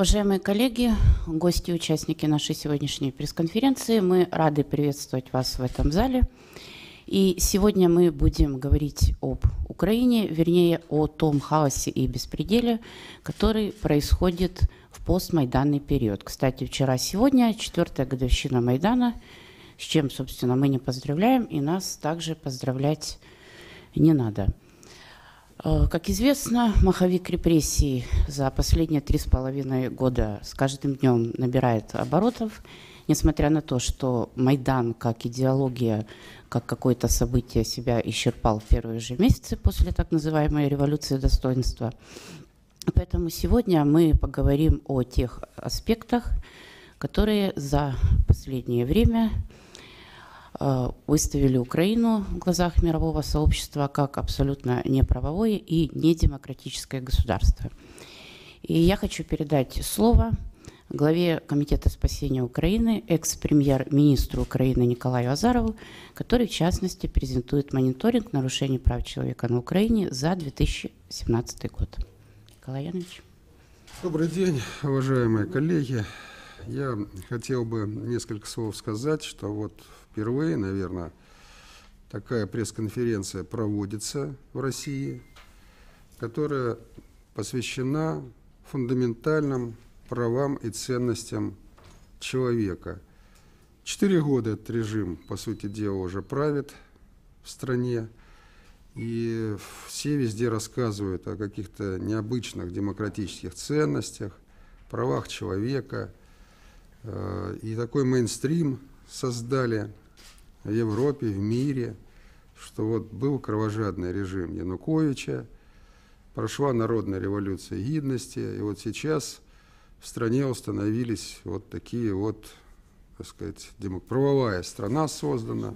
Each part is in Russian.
Уважаемые коллеги, гости и участники нашей сегодняшней пресс-конференции, мы рады приветствовать вас в этом зале. И сегодня мы будем говорить об Украине, вернее, о том хаосе и беспределе, который происходит в постмайданный период. Кстати, вчера-сегодня четвертая годовщина Майдана, с чем, собственно, мы не поздравляем, и нас также поздравлять не надо. Э, как известно, маховик репрессий за последние три с половиной года с каждым днем набирает оборотов, несмотря на то, что Майдан как идеология, как какое-то событие себя исчерпал в первые же месяцы после так называемой революции достоинства. Поэтому сегодня мы поговорим о тех аспектах, которые за последнее время выставили Украину в глазах мирового сообщества как абсолютно неправовое и недемократическое государство. И я хочу передать слово главе Комитета спасения Украины, экс-премьер-министру Украины Николаю Азарову, который, в частности, презентует мониторинг нарушений прав человека на Украине за 2017 год. Николай Янович. Добрый день, уважаемые коллеги. Я хотел бы несколько слов сказать, что вот впервые, наверное, такая пресс-конференция проводится в России, которая посвящена фундаментальным правам и ценностям человека. Четыре года этот режим, по сути дела, уже правит в стране, и все везде рассказывают о каких-то необычных демократических ценностях, правах человека. Э, и такой мейнстрим создали в Европе, в мире, что вот был кровожадный режим Януковича, прошла народная революция гидности, и вот сейчас в стране установились вот такие вот, так сказать, демок... правовая страна создана,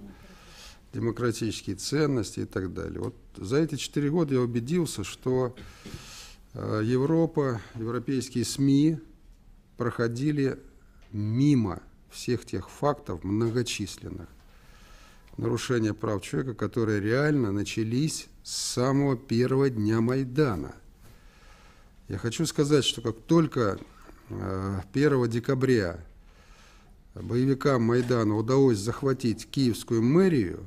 демократические ценности и так далее. Вот за эти четыре года я убедился, что э, Европа, европейские СМИ проходили мимо всех тех фактов многочисленных нарушения прав человека, которые реально начались с самого первого дня Майдана. Я хочу сказать, что как только 1 э, декабря боевикам Майдана удалось захватить Киевскую мэрию,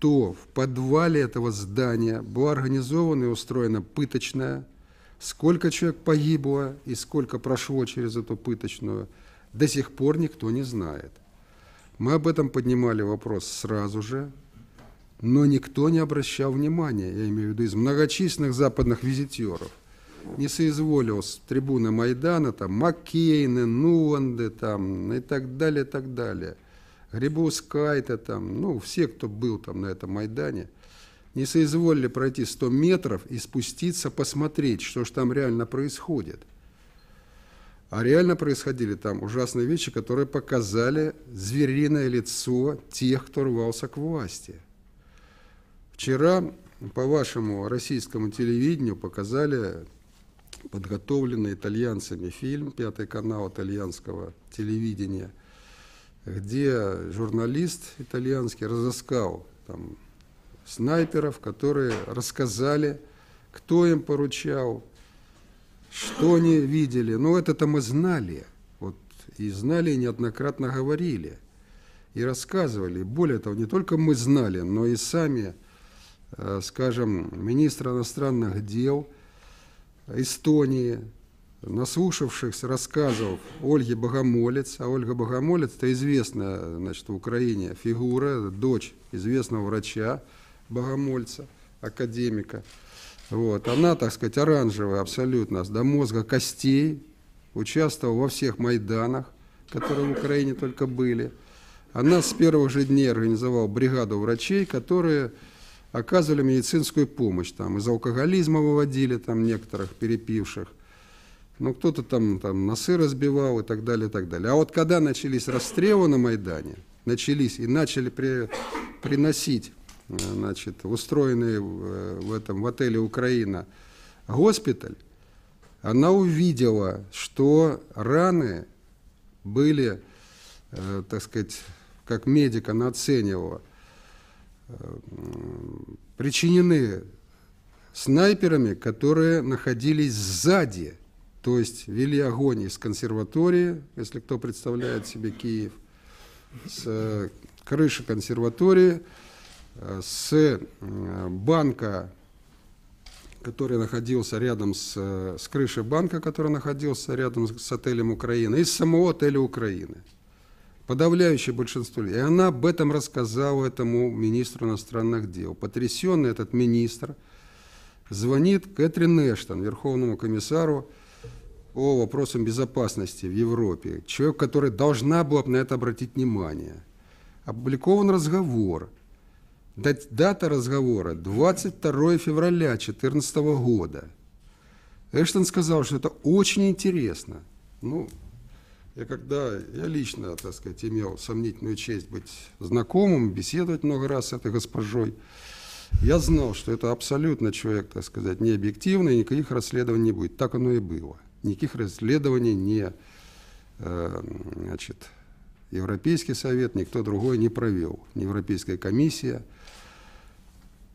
то в подвале этого здания была организована и устроена пыточная. Сколько человек погибло и сколько прошло через эту пыточную – до сих пор никто не знает. Мы об этом поднимали вопрос сразу же, но никто не обращал внимания, я имею в виду из многочисленных западных визитеров, не соизволил с трибуны Майдана, там, Маккейны, Нуанды, там, и так далее, и так далее, Грибускайта, там, ну, все, кто был там на этом Майдане, не соизволили пройти 100 метров и спуститься, посмотреть, что же там реально происходит – а реально происходили там ужасные вещи, которые показали звериное лицо тех, кто рвался к власти. Вчера по вашему российскому телевидению показали подготовленный итальянцами фильм «Пятый канал» итальянского телевидения, где журналист итальянский разыскал там, снайперов, которые рассказали, кто им поручал, что они видели? Ну, это-то мы знали. Вот, и знали, и неоднократно говорили. И рассказывали. Более того, не только мы знали, но и сами, э, скажем, министр иностранных дел Эстонии, наслушавшихся рассказов Ольги Богомолец, а Ольга Богомолец – это известная значит, в Украине фигура, дочь известного врача Богомольца, академика – вот. Она, так сказать, оранжевая абсолютно, до мозга костей, участвовала во всех Майданах, которые в Украине только были. Она с первых же дней организовала бригаду врачей, которые оказывали медицинскую помощь. Там из алкоголизма выводили там некоторых перепивших. Ну, кто-то там, там носы разбивал и так далее, и так далее. А вот когда начались расстрелы на Майдане, начались и начали при, приносить значит, устроенный в этом в отеле Украина госпиталь, она увидела, что раны были, э, так сказать, как медик она оценивала, э, причинены снайперами, которые находились сзади То есть вели огонь из консерватории, если кто представляет себе Киев, с э, крыши консерватории, э, с э, банка, который находился рядом с, с крышей банка, который находился рядом с отелем Украины, и с самого отеля Украины. Подавляющее большинство. И она об этом рассказала этому министру иностранных дел. Потрясенный этот министр звонит Кэтрин Эштон, верховному комиссару о вопросам безопасности в Европе. Человек, который должна была на это обратить внимание. Опубликован разговор. Дата разговора 22 февраля 2014 года. Эштон сказал, что это очень интересно. Ну, я когда, я лично, так сказать, имел сомнительную честь быть знакомым, беседовать много раз с этой госпожой, я знал, что это абсолютно человек, так сказать, не объективный, никаких расследований не будет. Так оно и было никаких расследований не э, значит, Европейский совет, никто другой не провел, ни Европейская комиссия.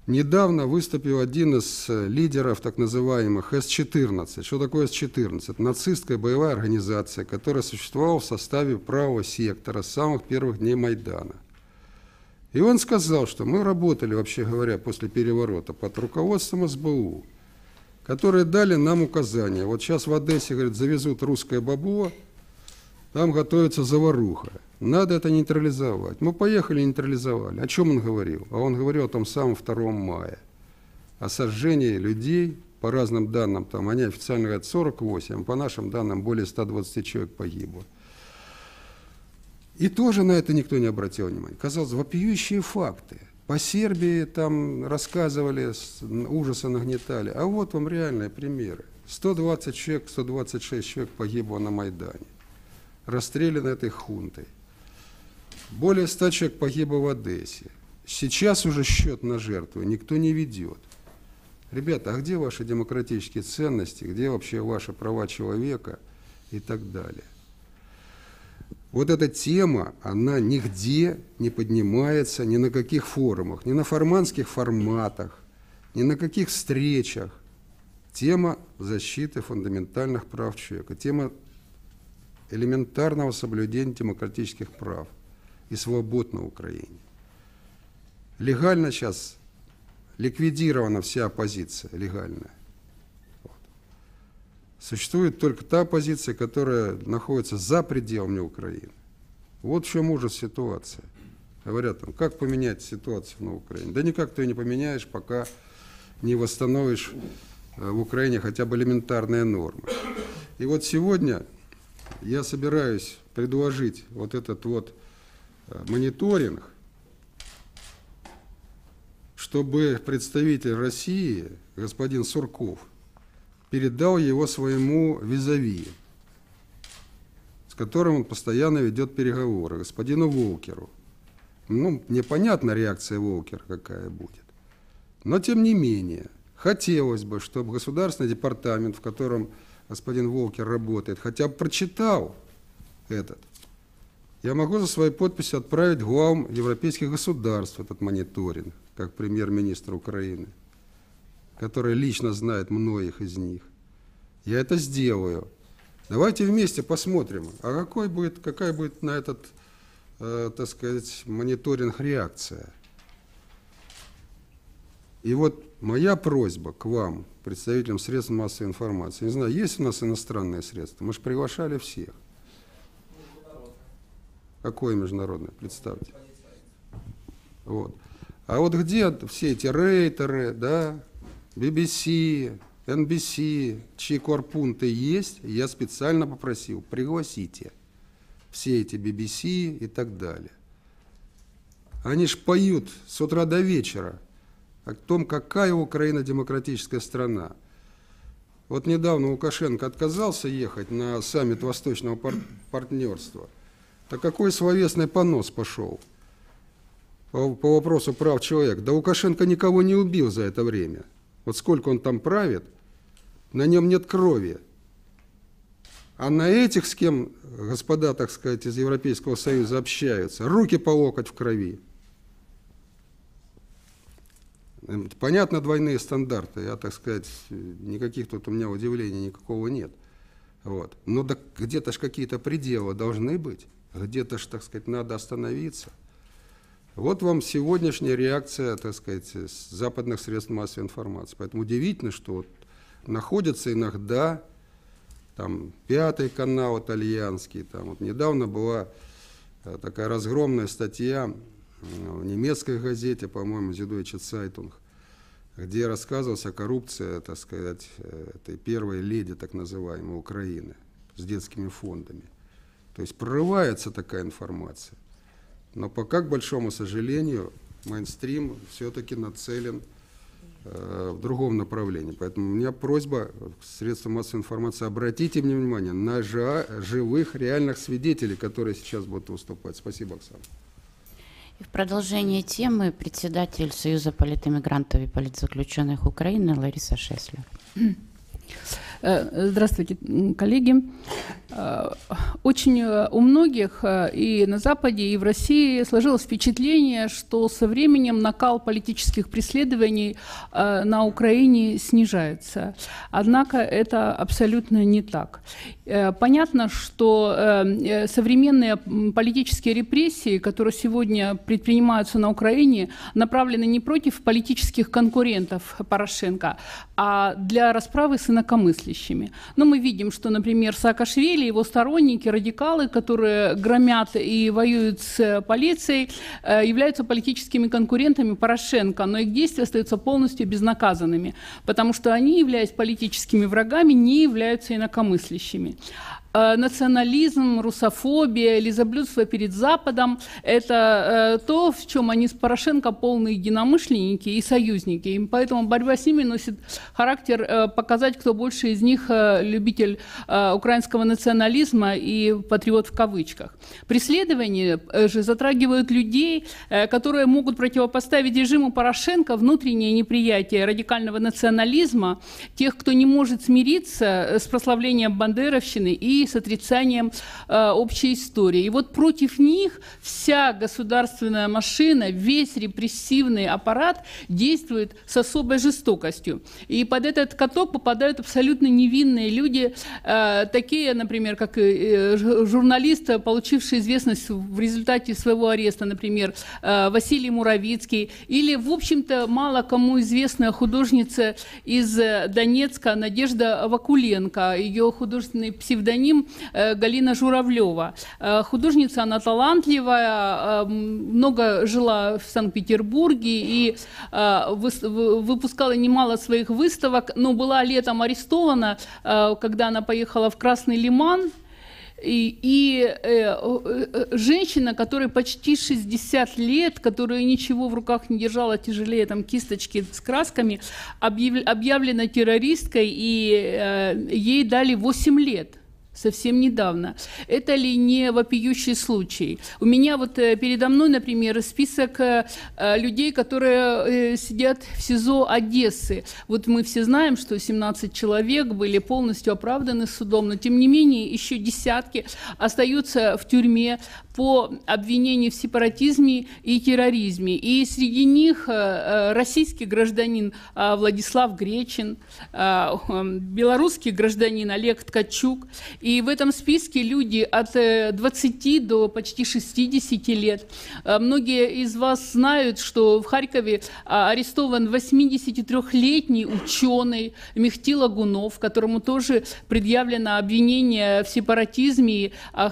Недавно выступил один из лидеров так называемых С-14. Что такое С-14? Нацистская боевая организация, которая существовала в составе правого сектора с самых первых дней Майдана. И он сказал, что мы работали, вообще говоря, после переворота под руководством СБУ – которые дали нам указания. Вот сейчас в Одессе, говорят, завезут русское бабуа, там готовится заваруха. Надо это нейтрализовать. Мы поехали, нейтрализовали. О чем он говорил? А он говорил о том самом 2 мая. О сожжении людей, по разным данным, там, они официально говорят 48, а по нашим данным более 120 человек погибло. И тоже на это никто не обратил внимания. Казалось, вопиющие факты. По Сербии там рассказывали, ужасы нагнетали. А вот вам реальные примеры. 120 человек, 126 человек погибло на Майдане. Расстреляны этой хунтой. Более 100 человек погибло в Одессе. Сейчас уже счет на жертву никто не ведет. Ребята, а где ваши демократические ценности, где вообще ваши права человека и так далее? Вот эта тема, она нигде не поднимается, ни на каких форумах, ни на форманских форматах, ни на каких встречах. Тема защиты фундаментальных прав человека, тема элементарного соблюдения демократических прав и свобод на Украине. Легально сейчас ликвидирована вся оппозиция, легальная. Существует только та позиция, которая находится за пределами Украины. Вот в чем ужас ситуации. Говорят, там, как поменять ситуацию на Украине? Да никак ты ее не поменяешь, пока не восстановишь э, в Украине хотя бы элементарные нормы. И вот сегодня я собираюсь предложить вот этот вот мониторинг, чтобы представитель России, господин Сурков, передал его своему визави, с которым он постоянно ведет переговоры, господину Волкеру. Ну, непонятна реакция Волкера какая будет. Но, тем не менее, хотелось бы, чтобы Государственный департамент, в котором господин Волкер работает, хотя бы прочитал этот. Я могу за своей подписью отправить главам европейских государств этот мониторинг, как премьер-министр Украины который лично знает многих из них. Я это сделаю. Давайте вместе посмотрим, а какой будет, какая будет на этот, э, так сказать, мониторинг реакция. И вот моя просьба к вам, представителям средств массовой информации, не знаю, есть у нас иностранные средства? Мы же приглашали всех. Какое международное? Представьте. Вот. А вот где все эти рейтеры, да, BBC, NBC, чьи корпунты есть, я специально попросил, пригласите все эти BBC и так далее. Они ж поют с утра до вечера о том, какая Украина демократическая страна. Вот недавно Лукашенко отказался ехать на саммит Восточного пар партнерства. А какой словесный понос пошел по, по вопросу прав человека? Да Лукашенко никого не убил за это время. Вот сколько он там правит, на нем нет крови. А на этих, с кем господа, так сказать, из Европейского Союза общаются, руки по локоть в крови. Понятно, двойные стандарты. Я, так сказать, никаких тут у меня удивлений никакого нет. Вот. Но да, где-то же какие-то пределы должны быть, где-то же, так сказать, надо остановиться. Вот вам сегодняшняя реакция, так сказать, западных средств массовой информации. Поэтому удивительно, что вот находятся иногда там пятый канал итальянский, там вот недавно была э, такая разгромная статья в немецкой газете, по-моему, Süddeutsche Zeitung, где рассказывалась о коррупции, так сказать, э, этой первой леди, так называемой, Украины, с детскими фондами. То есть прорывается такая информация. Но пока, к большому сожалению, мейнстрим все-таки нацелен э, в другом направлении. Поэтому у меня просьба к средствам массовой информации, обратите мне внимание на живых, реальных свидетелей, которые сейчас будут выступать. Спасибо, Оксана. И в продолжение темы председатель Союза политэмигрантов и политзаключенных Украины Лариса Шеслер. Э, здравствуйте, коллеги. Э, очень э, у многих и на Западе, и в России сложилось впечатление, что со временем накал политических преследований на Украине снижается. Однако это абсолютно не так. Понятно, что современные политические репрессии, которые сегодня предпринимаются на Украине, направлены не против политических конкурентов Порошенко, а для расправы с инакомыслящими. Но мы видим, что, например, Саакашвили, его сторонники, радикалы, которые громят и воюют с полицией, э, являются политическими конкурентами Порошенко, но их действия остаются полностью безнаказанными, потому что они, являясь политическими врагами, не являются инакомыслящими. Э, национализм, русофобия, лизоблюдство перед Западом – это э, то, в чем они с Порошенко полные единомышленники и союзники. И поэтому борьба с ними носит характер э, показать, кто больше из них любитель украинского национализма и патриот в кавычках. Преследования же затрагивают людей, которые могут противопоставить режиму Порошенко внутреннее неприятие радикального национализма, тех, кто не может смириться с прославлением бандеровщины и с отрицанием э, общей истории. И вот против них вся государственная машина, весь репрессивный аппарат действует с особой жестокостью. И под этот каток попадают абсолютно невинные люди, э, такие, например, как э, журналист, получивший известность в результате своего ареста, например, э, Василий Муравицкий, или, в общем-то, мало кому известная художница из Донецка Надежда Вакуленко. Ее художественный псевдоним ним э, Галина Журавлева. Э, художница, она талантливая, э, много жила в Санкт-Петербурге и выпускала немало своих выставок, но была летом арестована, когда она поехала в Красный Лиман, и, и э, женщина, которая почти 60 лет, которая ничего в руках не держала тяжелее там, кисточки с красками, объяв, объявлена террористкой, и э, ей дали 8 лет совсем недавно. Это ли не вопиющий случай? У меня вот э, передо мной, например, список э, э, людей, которые сидят в СИЗО Одессы. Вот мы все знаем, что 17 человек были полностью оправданы судом, но тем не менее еще десятки остаются в тюрьме по обвинению в сепаратизме и терроризме. И среди них российский гражданин Владислав Гречин, белорусский гражданин Олег Ткачук и в этом списке люди от 20 э, до почти 60 лет. Э, многие из вас знают, что в Харькове а, арестован 83-летний ученый Мехти Лагунов, которому тоже предъявлено обвинение в сепаратизме а,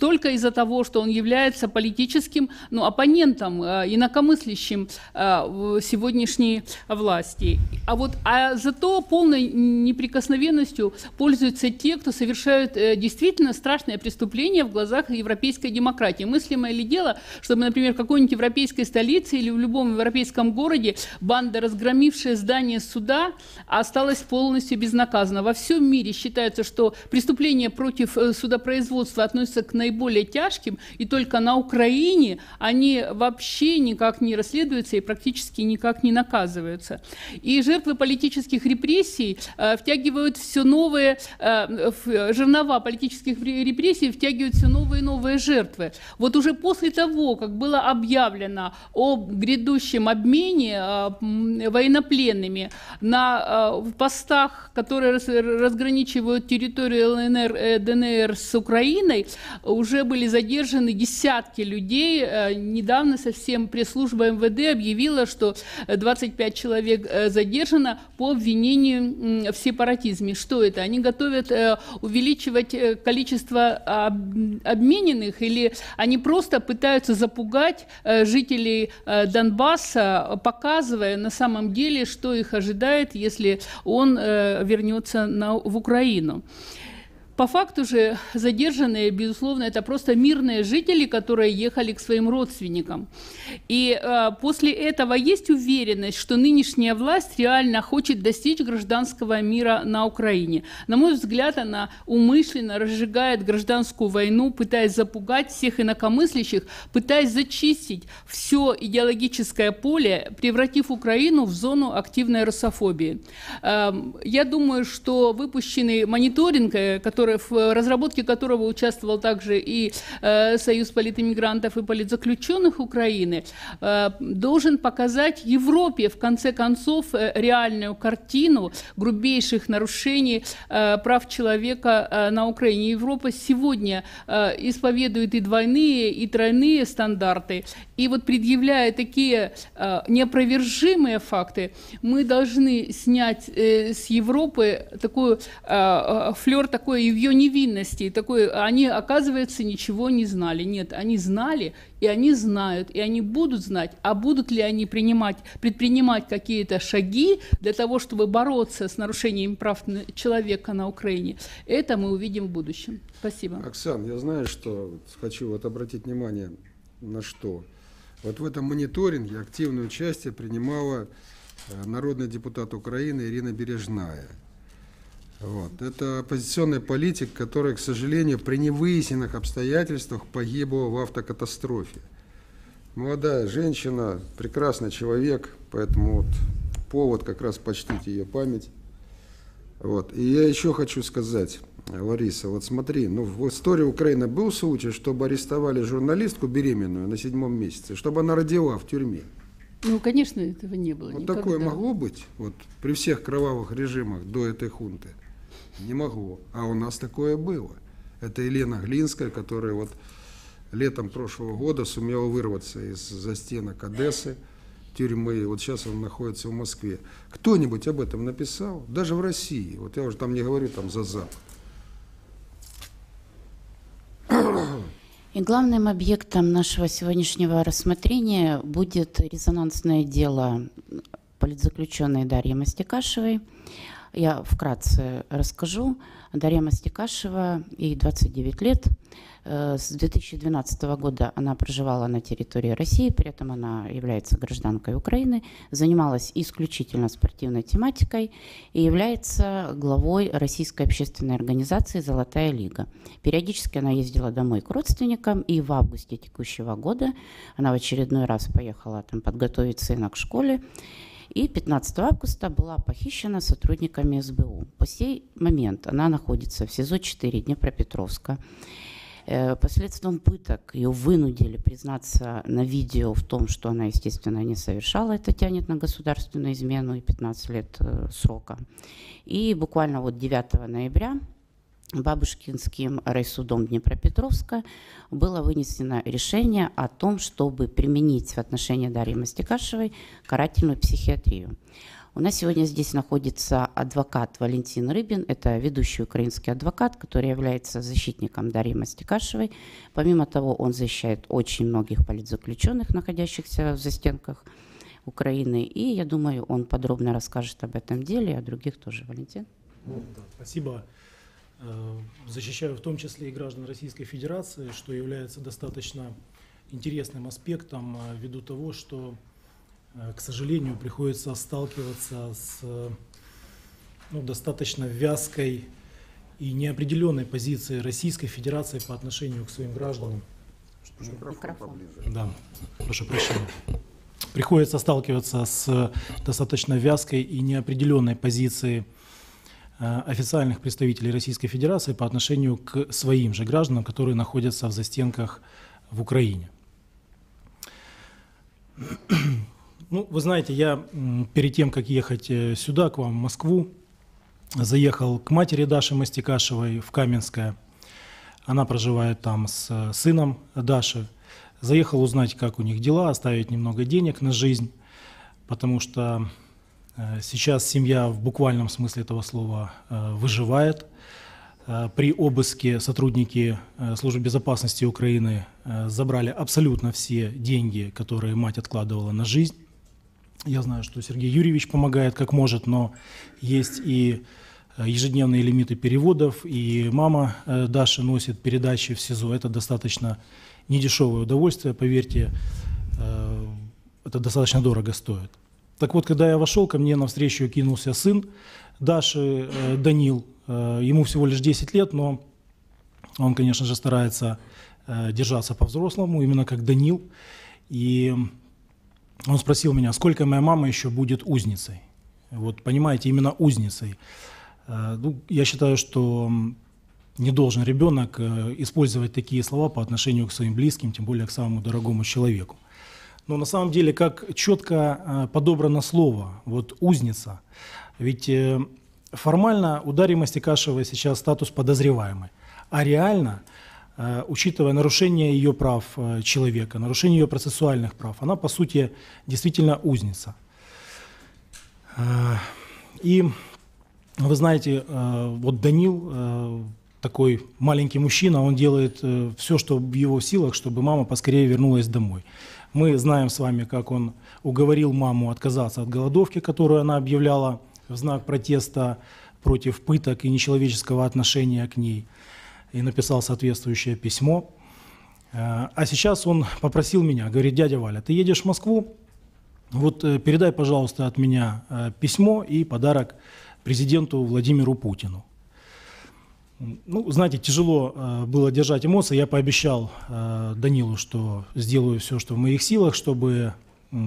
только из-за того, что он является политическим ну, оппонентом, э, инакомыслящим сегодняшней власти. А вот а зато полной неприкосновенностью пользуются те, кто совершают совершают э, действительно страшное преступление в глазах европейской демократии. Мыслимое ли дело, чтобы, например, в какой-нибудь европейской столице или в любом европейском городе банда, разгромившая здание суда, осталась полностью безнаказана. Во всем мире считается, что преступления против э, судопроизводства относятся к наиболее тяжким, и только на Украине они вообще никак не расследуются и практически никак не наказываются. И жертвы политических репрессий э, втягивают все новые э, журналисты жернова политических репрессий втягивают все новые и новые жертвы. Вот уже после того, как было объявлено о грядущем обмене военнопленными на постах, которые разграничивают территорию ЛНР, э, ДНР с Украиной, уже были задержаны десятки людей. Э, недавно совсем пресс-служба МВД объявила, что 25 человек э, задержано по обвинению в сепаратизме. Что это? Они готовят увеличивать количество обмененных или они просто пытаются запугать жителей Донбасса, показывая на самом деле, что их ожидает, если он вернется на, в Украину. По факту же задержанные, безусловно, это просто мирные жители, которые ехали к своим родственникам. И э, после этого есть уверенность, что нынешняя власть реально хочет достичь гражданского мира на Украине. На мой взгляд, она умышленно разжигает гражданскую войну, пытаясь запугать всех инакомыслящих, пытаясь зачистить все идеологическое поле, превратив Украину в зону активной русофобии. Э, я думаю, что выпущенный мониторинг, э, который который, в разработке которого участвовал также и э, Союз политэмигрантов и политзаключенных Украины, э, должен показать Европе, в конце концов, э, реальную картину грубейших нарушений э, прав человека э, на Украине. Европа сегодня э, исповедует и двойные, и тройные стандарты. И вот предъявляя такие э, неопровержимые факты, мы должны снять э, с Европы такой э, э флер такой ее невинности, такой, они, оказывается, ничего не знали. Нет, они знали, и они знают, и они будут знать, а будут ли они принимать, предпринимать какие-то шаги для того, чтобы бороться с нарушением прав человека на Украине, это мы увидим в будущем. Спасибо. Оксан, я знаю, что хочу вот обратить внимание на что. Вот в этом мониторинге активное участие принимала э, народный депутат Украины Ирина Бережная – вот. Это оппозиционный политик, который, к сожалению, при невыясненных обстоятельствах погибла в автокатастрофе. Молодая женщина, прекрасный человек, поэтому вот повод как раз почтить ее память. Вот. И я еще хочу сказать, Лариса, вот смотри, ну в истории Украины был случай, чтобы арестовали журналистку беременную на седьмом месяце, чтобы она родила в тюрьме. Ну, конечно, этого не было. Вот никогда. такое могло быть, вот при всех кровавых режимах до этой хунты. Не могло. А у нас такое было. Это Елена Глинская, которая вот летом прошлого года сумела вырваться из застенок Одессы, тюрьмы. Вот сейчас он находится в Москве. Кто-нибудь об этом написал? Даже в России. Вот я уже там не говорю там за Запад. И главным объектом нашего сегодняшнего рассмотрения будет резонансное дело политзаключенной Дарьи Мастикашевой – я вкратце расскажу. Дарья Мастикашева, ей 29 лет. Э, с 2012 года она проживала на территории России, при этом она является гражданкой Украины, занималась исключительно спортивной тематикой и является главой российской общественной организации «Золотая лига». Периодически она ездила домой к родственникам, и в августе текущего года она в очередной раз поехала там подготовить сына к школе, и 15 августа была похищена сотрудниками СБУ. По сей момент она находится в СИЗО-4 Днепропетровска. Э, посредством пыток ее вынудили признаться на видео в том, что она, естественно, не совершала. Это тянет на государственную измену и 15 лет э, срока. И буквально вот 9 ноября Бабушкинским райсудом Днепропетровска было вынесено решение о том, чтобы применить в отношении Дарьи Мастикашевой карательную психиатрию. У нас сегодня здесь находится адвокат Валентин Рыбин. Это ведущий украинский адвокат, который является защитником Дарьи Мастикашевой. Помимо того, он защищает очень многих политзаключенных, находящихся в застенках Украины. И я думаю, он подробно расскажет об этом деле, и о других тоже. Валентин. Ну, спасибо. Э, защищаю в том числе и граждан Российской Федерации, что является достаточно интересным аспектом э, ввиду того, что, э, к сожалению, приходится сталкиваться с ну, достаточно вязкой и неопределенной позицией Российской Федерации по отношению к своим гражданам. Микрофон. Да, прошу прощения. Приходится сталкиваться с достаточно вязкой и неопределенной позицией официальных представителей Российской Федерации по отношению к своим же гражданам, которые находятся в застенках в Украине. Ну, вы знаете, я перед тем, как ехать э, сюда, к вам, в Москву, заехал к матери Даши Мастикашевой в Каменское. Она проживает там с э, сыном Даши. Заехал узнать, как у них дела, оставить немного денег на жизнь, потому что э, сейчас семья в буквальном смысле этого слова выживает. При обыске сотрудники Службы безопасности Украины забрали абсолютно все деньги, которые мать откладывала на жизнь. Я знаю, что Сергей Юрьевич помогает как может, но есть и э, ежедневные лимиты переводов, и мама э, Даша носит передачи в СИЗО. Это достаточно недешевое удовольствие, поверьте, э, это достаточно дорого стоит. Так вот, когда я вошел, ко мне навстречу кинулся сын Даши, Данил. Ему всего лишь 10 лет, но он, конечно же, старается держаться по-взрослому, именно как Данил. И он спросил меня, сколько моя мама еще будет узницей. Вот понимаете, именно узницей. Э, ну, я считаю, что не должен ребенок э, использовать такие слова по отношению к своим близким, тем более к самому дорогому человеку. Но на самом деле, как четко э, подобрано слово, вот узница, ведь формально у Дарьи Мастикашевой сейчас статус подозреваемой, а реально – Э, учитывая нарушение ее прав э, человека, нарушение ее процессуальных прав, она, по сути, действительно узница. Э, и вы знаете, вот Данил, такой маленький мужчина, он делает все, что в его силах, чтобы мама поскорее вернулась домой. Мы знаем с вами, как он уговорил маму отказаться от голодовки, которую она объявляла в знак протеста против пыток и нечеловеческого отношения к ней – и написал соответствующее письмо. Э, а сейчас он попросил меня, говорит, дядя Валя, ты едешь в Москву, вот э, передай, пожалуйста, от меня э, письмо и подарок президенту Владимиру Путину. Ну, знаете, тяжело было держать эмоции. Я пообещал Данилу, что сделаю все, что в моих силах, чтобы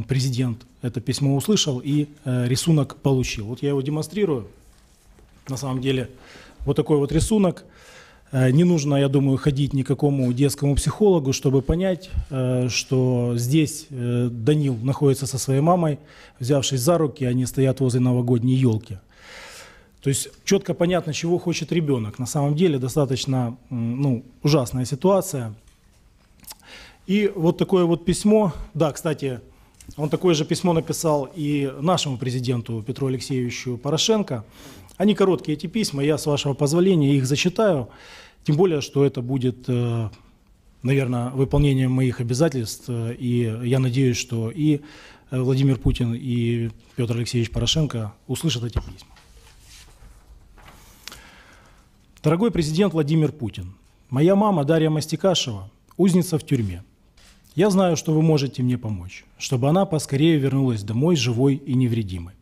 президент это письмо услышал и рисунок получил. Вот я его демонстрирую. На самом деле, вот такой вот рисунок – Э, не нужно, я думаю, ходить никакому детскому психологу, чтобы понять, э, что здесь э, Данил находится со своей мамой, взявшись за руки, они стоят возле новогодней елки. То есть четко понятно, чего хочет ребенок. На самом деле достаточно ну, ужасная ситуация. И вот такое вот письмо, да, кстати, он такое же письмо написал и нашему президенту Петру Алексеевичу Порошенко. Они короткие, эти письма, я, с вашего позволения, их зачитаю. Тем более, что это будет, э, наверное, выполнением моих обязательств. Э, и я надеюсь, что и э, Владимир Путин, и Петр Алексеевич Порошенко услышат эти письма. Дорогой президент Владимир Путин, моя мама Дарья Мастикашева узница в тюрьме. Я знаю, что вы можете мне помочь, чтобы она поскорее вернулась домой живой и невредимой.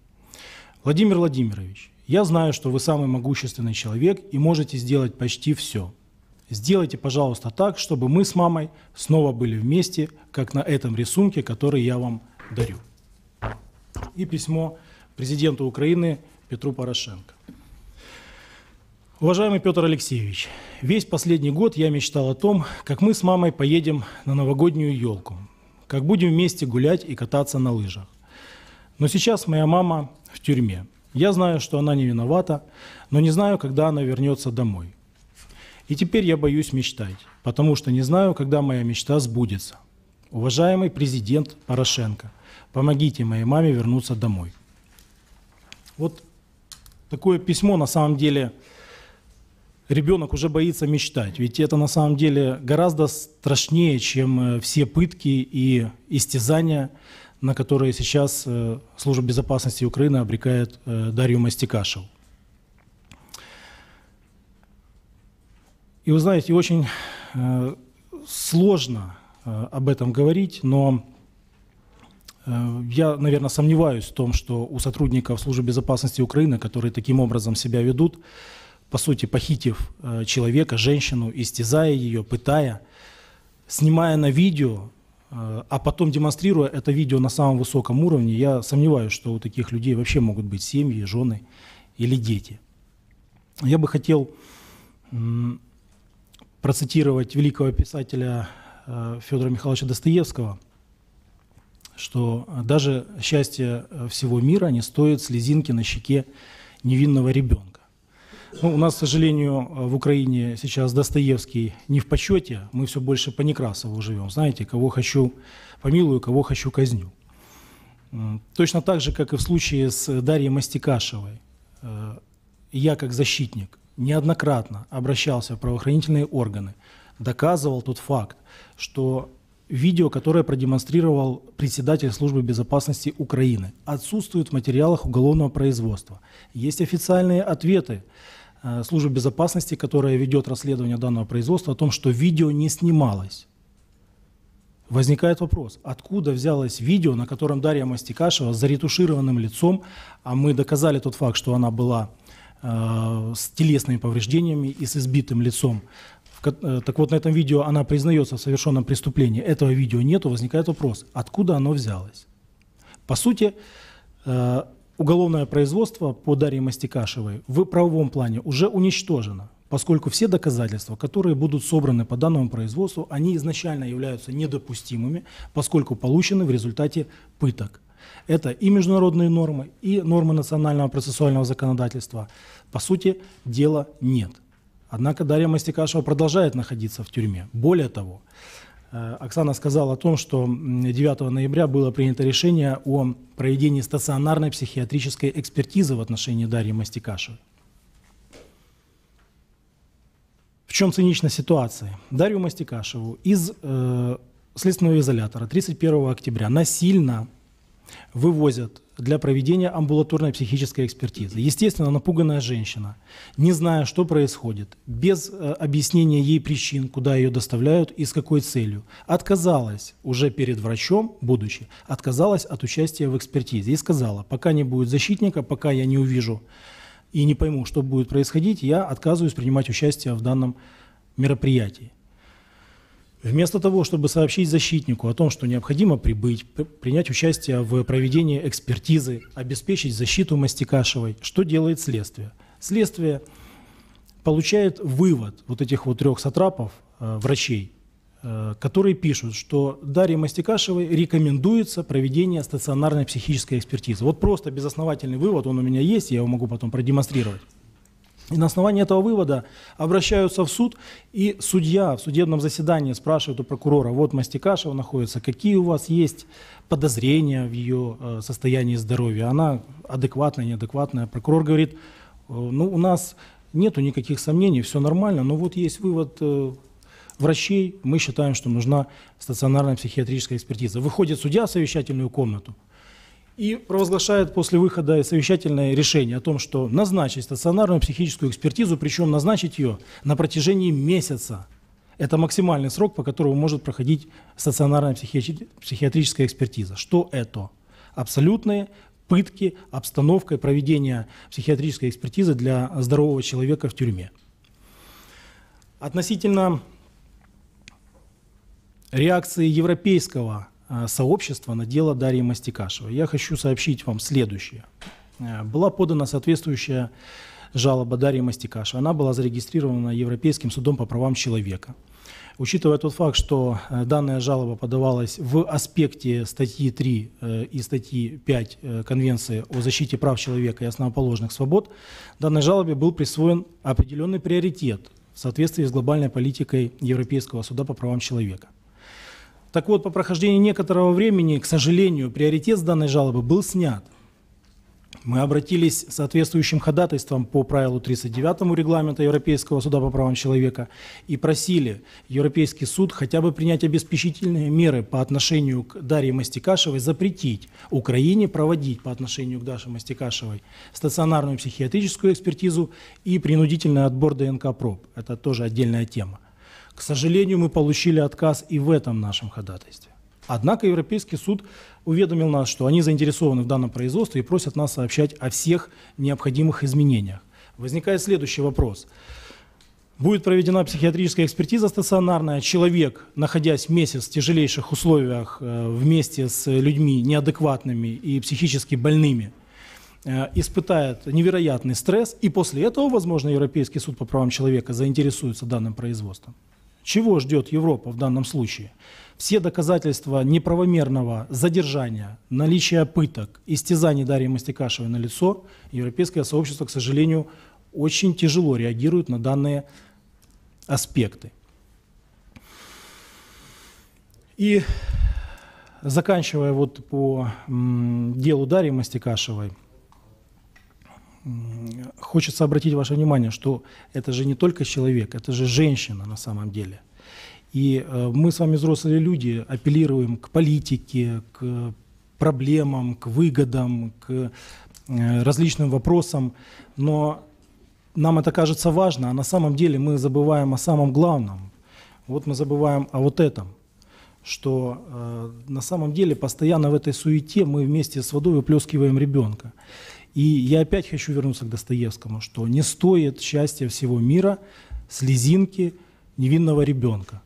Владимир Владимирович, я знаю, что вы самый могущественный человек и можете сделать почти все. Сделайте, пожалуйста, так, чтобы мы с мамой снова были вместе, как на этом рисунке, который я вам дарю. И письмо президенту Украины Петру Порошенко. Уважаемый Петр Алексеевич, весь последний год я мечтал о том, как мы с мамой поедем на новогоднюю елку, как будем вместе гулять и кататься на лыжах. Но сейчас моя мама в тюрьме. Я знаю, что она не виновата, но не знаю, когда она вернется домой. И теперь я боюсь мечтать, потому что не знаю, когда моя мечта сбудется. Уважаемый президент Порошенко, помогите моей маме вернуться домой. Вот такое письмо на самом деле ребенок уже боится мечтать, ведь это на самом деле гораздо страшнее, чем э, все пытки и истязания, на которые сейчас э, Служба безопасности Украины обрекает э, Дарью Мастикашеву. И вы знаете, очень сложно об этом говорить, но я, наверное, сомневаюсь в том, что у сотрудников Службы безопасности Украины, которые таким образом себя ведут, по сути, похитив человека, женщину, истязая ее, пытая, снимая на видео, Э, а потом демонстрируя это видео на самом высоком уровне, я сомневаюсь, что у таких людей вообще могут быть семьи, жены или дети. Я бы хотел процитировать великого писателя э, Федора Михайловича Достоевского, что даже счастье всего мира не стоит слезинки на щеке невинного ребенка. Ну, у нас, к сожалению, в Украине сейчас Достоевский не в почете, мы все больше по Некрасову живем. Знаете, кого хочу помилую, кого хочу казню. Точно так же, как и в случае с Дарьей Мастикашевой. Э, я, как защитник, неоднократно обращался в правоохранительные органы, доказывал тот факт, что видео, которое продемонстрировал председатель службы безопасности Украины, отсутствует в материалах уголовного производства. Есть официальные ответы службы безопасности, которая ведет расследование данного производства, о том, что видео не снималось. Возникает вопрос, откуда взялось видео, на котором Дарья Мастикашева с заретушированным лицом, а мы доказали тот факт, что она была э, с телесными повреждениями и с избитым лицом. Э, так вот, на этом видео она признается в совершенном преступлении. Этого видео нету, возникает вопрос, откуда оно взялось? По сути, э, уголовное производство по Дарье Мастикашевой в правовом плане уже уничтожено поскольку все доказательства, которые будут собраны по данному производству, они изначально являются недопустимыми, поскольку получены в результате пыток. Это и международные нормы, и нормы национального процессуального законодательства. По сути, дела нет. Однако Дарья Мастикашева продолжает находиться в тюрьме. Более того, Оксана сказала о том, что 9 ноября было принято решение о проведении стационарной психиатрической экспертизы в отношении Дарьи Мастикашевой. В чем циничность ситуации? Дарью Мастикашеву из э, следственного изолятора 31 октября насильно вывозят для проведения амбулаторной психической экспертизы. Естественно, напуганная женщина, не зная, что происходит, без э, объяснения ей причин, куда ее доставляют и с какой целью, отказалась уже перед врачом, будучи, отказалась от участия в экспертизе и сказала, пока не будет защитника, пока я не увижу и не пойму, что будет происходить, я отказываюсь принимать участие в данном мероприятии. Вместо того, чтобы сообщить защитнику о том, что необходимо прибыть, принять участие в проведении экспертизы, обеспечить защиту Мастикашевой, что делает следствие? Следствие получает вывод вот этих вот трех сатрапов, э, врачей, Э, которые пишут, что Дарье Мастикашевой рекомендуется проведение стационарной психической экспертизы. Вот просто безосновательный вывод, он у меня есть, я его могу потом продемонстрировать. И на основании этого вывода обращаются в суд, и судья в судебном заседании спрашивает у прокурора, вот Мастикашева находится, какие у вас есть подозрения в ее э, состоянии здоровья, она адекватная, неадекватная. Прокурор говорит, «Э, ну у нас нету никаких сомнений, все нормально, но вот есть вывод врачей, мы считаем, что нужна стационарная психиатрическая экспертиза. Выходит судья в совещательную комнату и провозглашает после выхода совещательное решение о том, что назначить стационарную психическую экспертизу, причем назначить ее на протяжении месяца. Это максимальный срок, по которому может проходить стационарная психиатрическая экспертиза. Что это? Абсолютные пытки, обстановка и проведение психиатрической экспертизы для здорового человека в тюрьме. Относительно реакции европейского сообщества на дело Дарьи Мастикашевой. Я хочу сообщить вам следующее. Э, была подана соответствующая жалоба Дарьи Мастикашевой. Она была зарегистрирована Европейским судом по правам человека. Учитывая тот факт, что э, данная жалоба подавалась в аспекте статьи 3 и статьи 5 Конвенции о защите прав человека и основоположных свобод, данной жалобе был присвоен определенный приоритет в соответствии с глобальной политикой Европейского суда по правам человека. Так вот, по прохождении некоторого времени, к сожалению, приоритет с данной жалобы был снят. Мы обратились с соответствующим ходатайством по правилу 39 регламента Европейского суда по правам человека и просили Европейский суд хотя бы принять обеспечительные меры по отношению к Дарье Мастикашевой, запретить Украине проводить по отношению к Даше Мастикашевой стационарную психиатрическую экспертизу и принудительный отбор ДНК проб. Это тоже отдельная тема. К сожалению, мы получили отказ и в этом нашем ходатайстве. Однако Европейский суд уведомил нас, что они заинтересованы в данном производстве и просят нас сообщать о всех необходимых изменениях. Возникает следующий вопрос. Будет проведена психиатрическая экспертиза стационарная. Человек, находясь месяц в тяжелейших условиях э, вместе с людьми неадекватными и психически больными, э, испытает невероятный стресс, и после этого, возможно, Европейский суд по правам человека заинтересуется данным производством. Чего ждет Европа в данном случае? Все доказательства неправомерного задержания, наличия пыток, истязаний Дарьи Мастикашевой на лицо, европейское сообщество, к сожалению, очень тяжело реагирует на данные аспекты. И заканчивая вот по делу Дарьи Мастикашевой, хочется обратить ваше внимание, что это же не только человек, это же женщина на самом деле. И э, мы с вами взрослые люди апеллируем к политике, к проблемам, к выгодам, к э, различным вопросам, но нам это кажется важно, а на самом деле мы забываем о самом главном. Вот мы забываем о вот этом, что э, на самом деле постоянно в этой суете мы вместе с водой выплескиваем ребенка. И я опять хочу вернуться к Достоевскому, что не стоит счастья всего мира слезинки невинного ребенка.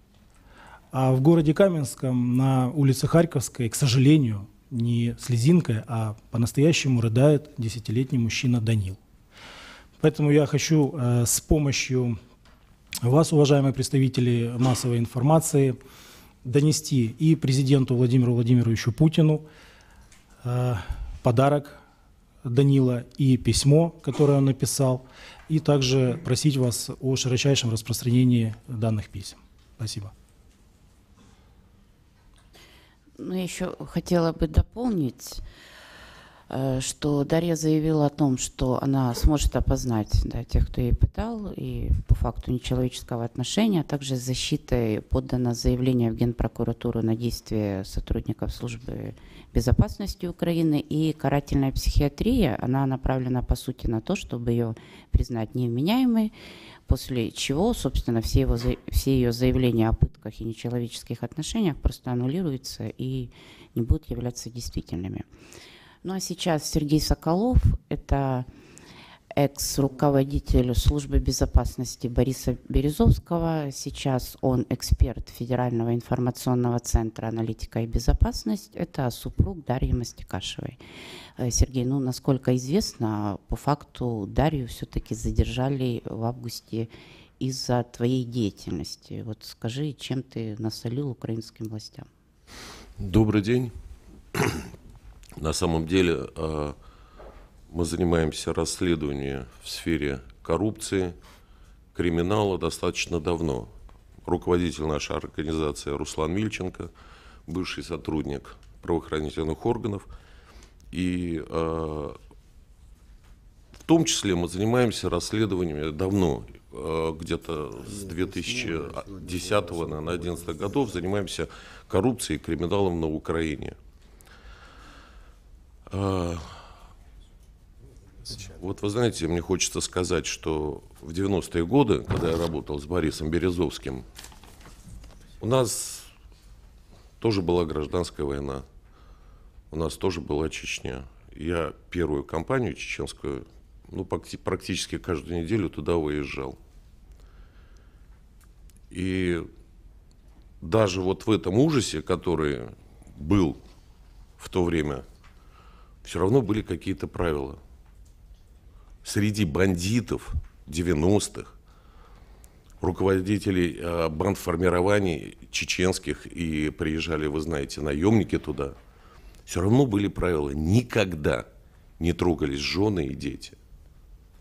А в городе Каменском на улице Харьковской, к сожалению, не слезинка, а по-настоящему рыдает десятилетний мужчина Данил. Поэтому я хочу э, с помощью вас, уважаемые представители массовой информации, донести и президенту Владимиру Владимировичу Путину э, подарок Данила и письмо, которое он написал, и также просить вас о широчайшем распространении данных писем. Спасибо. Ну, еще хотела бы дополнить, что Дарья заявила о том, что она сможет опознать да, тех, кто ей пытал, и по факту нечеловеческого отношения, а также защитой подано заявление в Генпрокуратуру на действия сотрудников службы безопасности Украины, и карательная психиатрия, она направлена, по сути, на то, чтобы ее признать невменяемой, после чего, собственно, все, его, все ее заявления о пытках и нечеловеческих отношениях просто аннулируются и не будут являться действительными. Ну а сейчас Сергей Соколов, это экс-руководитель службы безопасности Бориса Березовского. Сейчас он эксперт Федерального информационного центра «Аналитика и безопасность». Это супруг Дарьи Мастикашевой. Э, Сергей, ну, насколько известно, по факту Дарью все-таки задержали в августе из-за твоей деятельности. Вот скажи, чем ты насолил украинским властям? Добрый день. На самом деле э, мы занимаемся расследованием в сфере коррупции, криминала достаточно давно. Руководитель нашей организации Руслан Мильченко, бывший сотрудник правоохранительных органов. И э, в том числе мы занимаемся расследованиями давно, э, где-то с 2010 на 2011 годов занимаемся коррупцией и криминалом на Украине. Э, вот вы знаете, мне хочется сказать, что в 90-е годы, когда я работал с Борисом Березовским, у нас тоже была гражданская война, у нас тоже была Чечня. Я первую кампанию чеченскую, ну, практически каждую неделю туда выезжал. И даже вот в этом ужасе, который был в то время, все равно были какие-то правила – среди бандитов 90-х, руководителей э, бандформирований чеченских и приезжали, вы знаете, наемники туда, все равно были правила. Никогда не трогались жены и дети.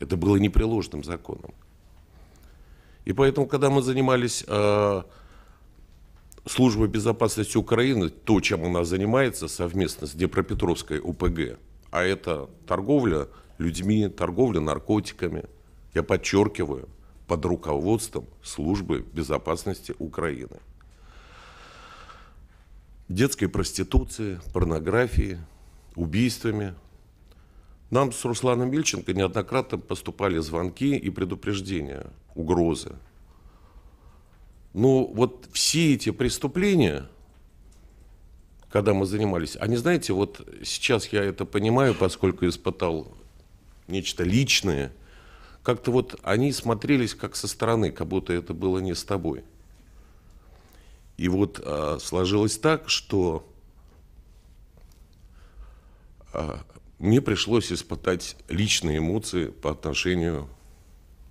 Это было непреложным законом. И поэтому, когда мы занимались службой безопасности Украины, то, чем она занимается совместно с Днепропетровской УПГ, а это торговля людьми, торговля наркотиками. Я подчеркиваю, под руководством службы безопасности Украины. Детской проституции, порнографии, убийствами. Нам с Русланом Мильченко неоднократно поступали звонки и предупреждения, угрозы. Но вот все эти преступления, когда мы занимались, они, знаете, вот сейчас я это понимаю, поскольку испытал нечто личное, как-то вот они смотрелись как со стороны, как будто это было не с тобой. И вот а, сложилось так, что а, мне пришлось испытать личные эмоции по отношению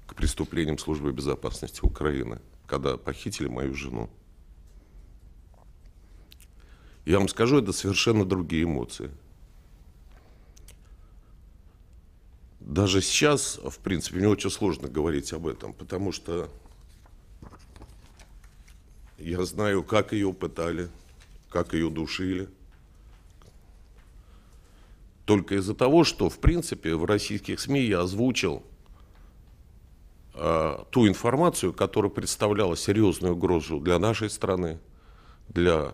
к преступлениям службы безопасности Украины, когда похитили мою жену. Я вам скажу, это совершенно другие эмоции. Даже сейчас, в принципе, мне очень сложно говорить об этом, потому что я знаю, как ее пытали, как ее душили. Только из-за того, что, в принципе, в российских СМИ я озвучил ту информацию, которая представляла серьезную угрозу для нашей страны, для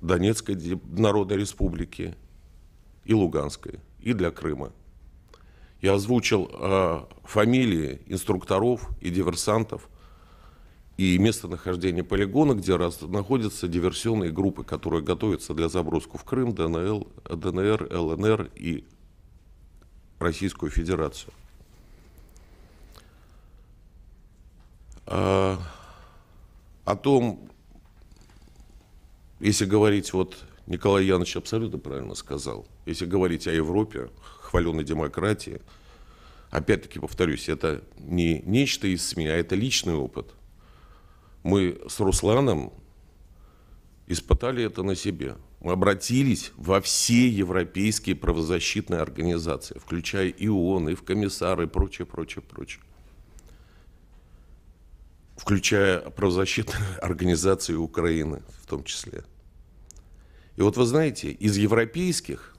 Донецкой Народной Республики и Луганской, и для Крыма. Я озвучил э, фамилии инструкторов и диверсантов и местонахождение полигона, где раз, находятся диверсионные группы, которые готовятся для заброску в Крым, ДНЛ, ДНР, ЛНР и Российскую Федерацию. А, о том, если говорить, вот Николай Янович абсолютно правильно сказал, если говорить о Европе, хваленой демократии, опять-таки повторюсь, это не нечто из СМИ, а это личный опыт. Мы с Русланом испытали это на себе. Мы обратились во все европейские правозащитные организации, включая и ООН, и в комиссары, и прочее, прочее, прочее включая правозащитные организации Украины в том числе. И вот вы знаете, из европейских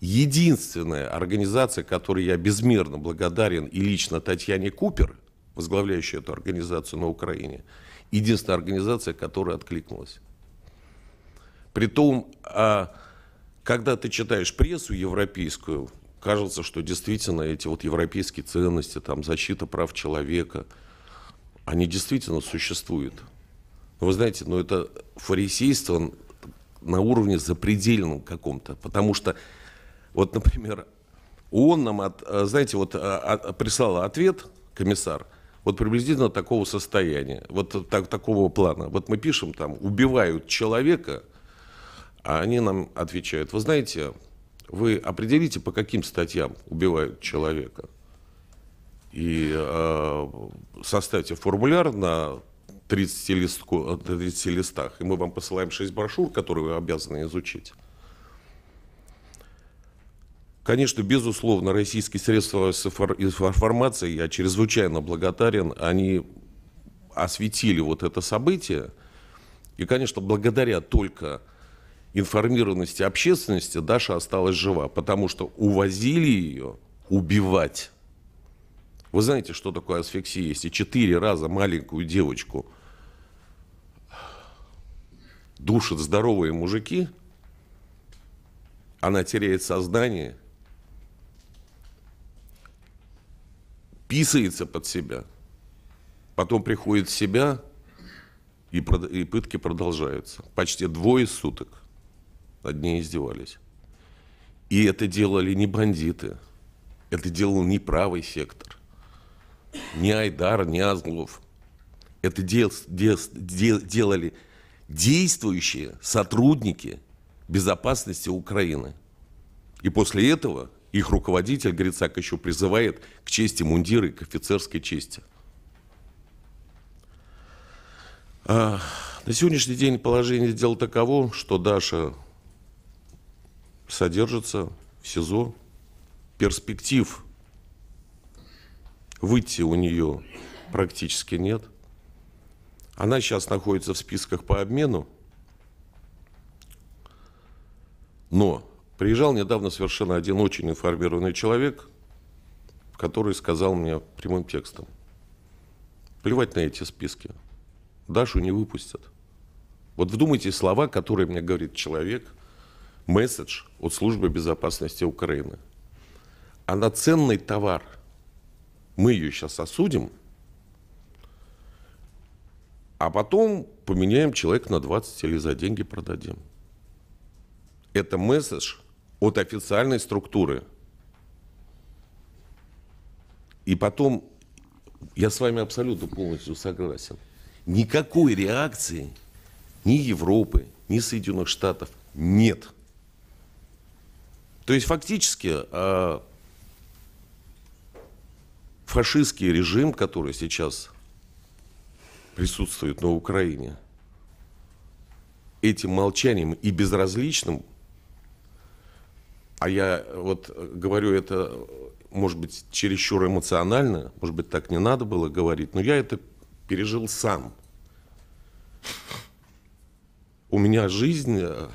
единственная организация, которой я безмерно благодарен, и лично Татьяне Купер, возглавляющей эту организацию на Украине, единственная организация, которая откликнулась. Притом, а, когда ты читаешь прессу европейскую, кажется, что действительно эти вот европейские ценности, там, защита прав человека, они действительно существуют. Но вы знаете, ну это фарисейство на уровне запредельном каком-то. Потому что, вот, например, ООН нам, от, э, знаете, вот от, э, прислал ответ, комиссар, вот приблизительно такого состояния, вот так, такого плана. Вот мы пишем там, убивают человека, а они нам отвечают, вы знаете, вы определите, по каким статьям убивают человека. И э, составьте формуляр на 30, листку, 30 листах, и мы вам посылаем 6 брошюр, которые вы обязаны изучить. Конечно, безусловно, российские средства информации, я чрезвычайно благодарен, они осветили вот это событие. И, конечно, благодаря только информированности общественности Даша осталась жива, потому что увозили ее убивать. Вы знаете, что такое асфиксия? Если четыре раза маленькую девочку душат здоровые мужики, она теряет сознание, писается под себя, потом приходит в себя, и, и пытки продолжаются. Почти двое суток над ней издевались. И это делали не бандиты, это делал не правый сектор, не Айдар, не Азглов. Это дел, дел, дел, делали действующие сотрудники безопасности Украины. И после этого их руководитель, Грицак, еще призывает к чести мундира и к офицерской чести. А, на сегодняшний день положение дел таково, что Даша содержится в СИЗО. Перспектив выйти у нее практически нет – она сейчас находится в списках по обмену. Но приезжал недавно совершенно один очень информированный человек, который сказал мне прямым текстом, плевать на эти списки, Дашу не выпустят. Вот вдумайте слова, которые мне говорит человек, месседж от службы безопасности Украины. Она ценный товар. Мы ее сейчас осудим – а потом поменяем человека на 20 или за деньги продадим. Это месседж от официальной структуры. И потом, я с вами абсолютно полностью согласен, никакой реакции ни Европы, ни Соединенных Штатов нет. То есть фактически э, фашистский режим, который сейчас присутствует на Украине, этим молчанием и безразличным, а я вот говорю это, может быть, чересчур эмоционально, может быть, так не надо было говорить, но я это пережил сам. У меня жизнь э,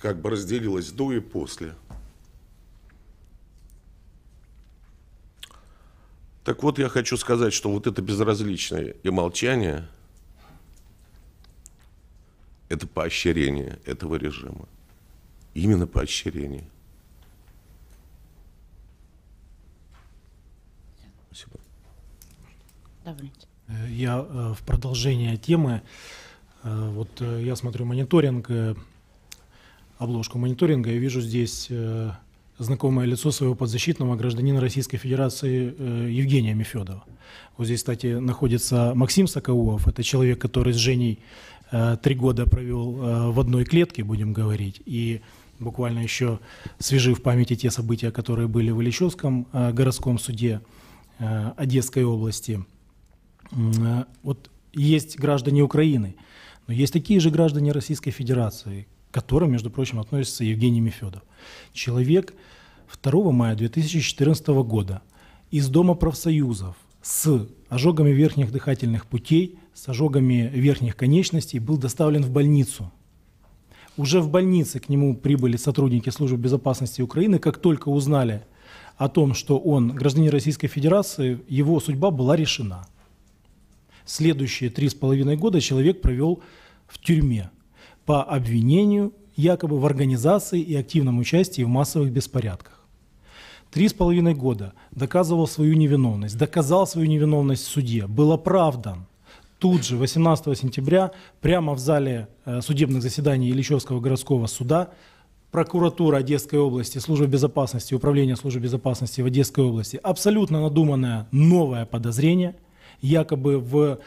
как бы разделилась до и после. Так вот, я хочу сказать, что вот это безразличное и молчание – это поощрение этого режима. Именно поощрение. Спасибо. Давайте. Я э, в продолжение темы, э, вот э, я смотрю мониторинг, обложку мониторинга, и вижу здесь знакомое лицо своего подзащитного гражданина Российской Федерации э, Евгения Мефедова. Вот здесь, кстати, находится Максим Сокоулов, это человек, который с Женей э, три года провел э, в одной клетке, будем говорить, и буквально еще свежи в памяти те события, которые были в Ильичевском городском суде Одесской области. Вот есть граждане Украины, но есть такие же граждане Российской Федерации, к которым, между прочим, относится Евгений Мефедов. Человек 2 мая 2014 года из Дома профсоюзов с ожогами верхних дыхательных путей, с ожогами верхних конечностей был доставлен в больницу. Уже в больнице к нему прибыли сотрудники Службы безопасности Украины, как только узнали о том, что он гражданин Российской Федерации, его судьба была решена. Следующие три с половиной года человек провел в тюрьме по обвинению якобы в организации и активном участии в массовых беспорядках. Три с половиной года доказывал свою невиновность, доказал свою невиновность в суде, был оправдан. Тут же, 18 сентября, прямо в зале э, судебных заседаний Ильичевского городского суда, прокуратура Одесской области, служба безопасности, управление службы безопасности в Одесской области, абсолютно надуманное новое подозрение, якобы в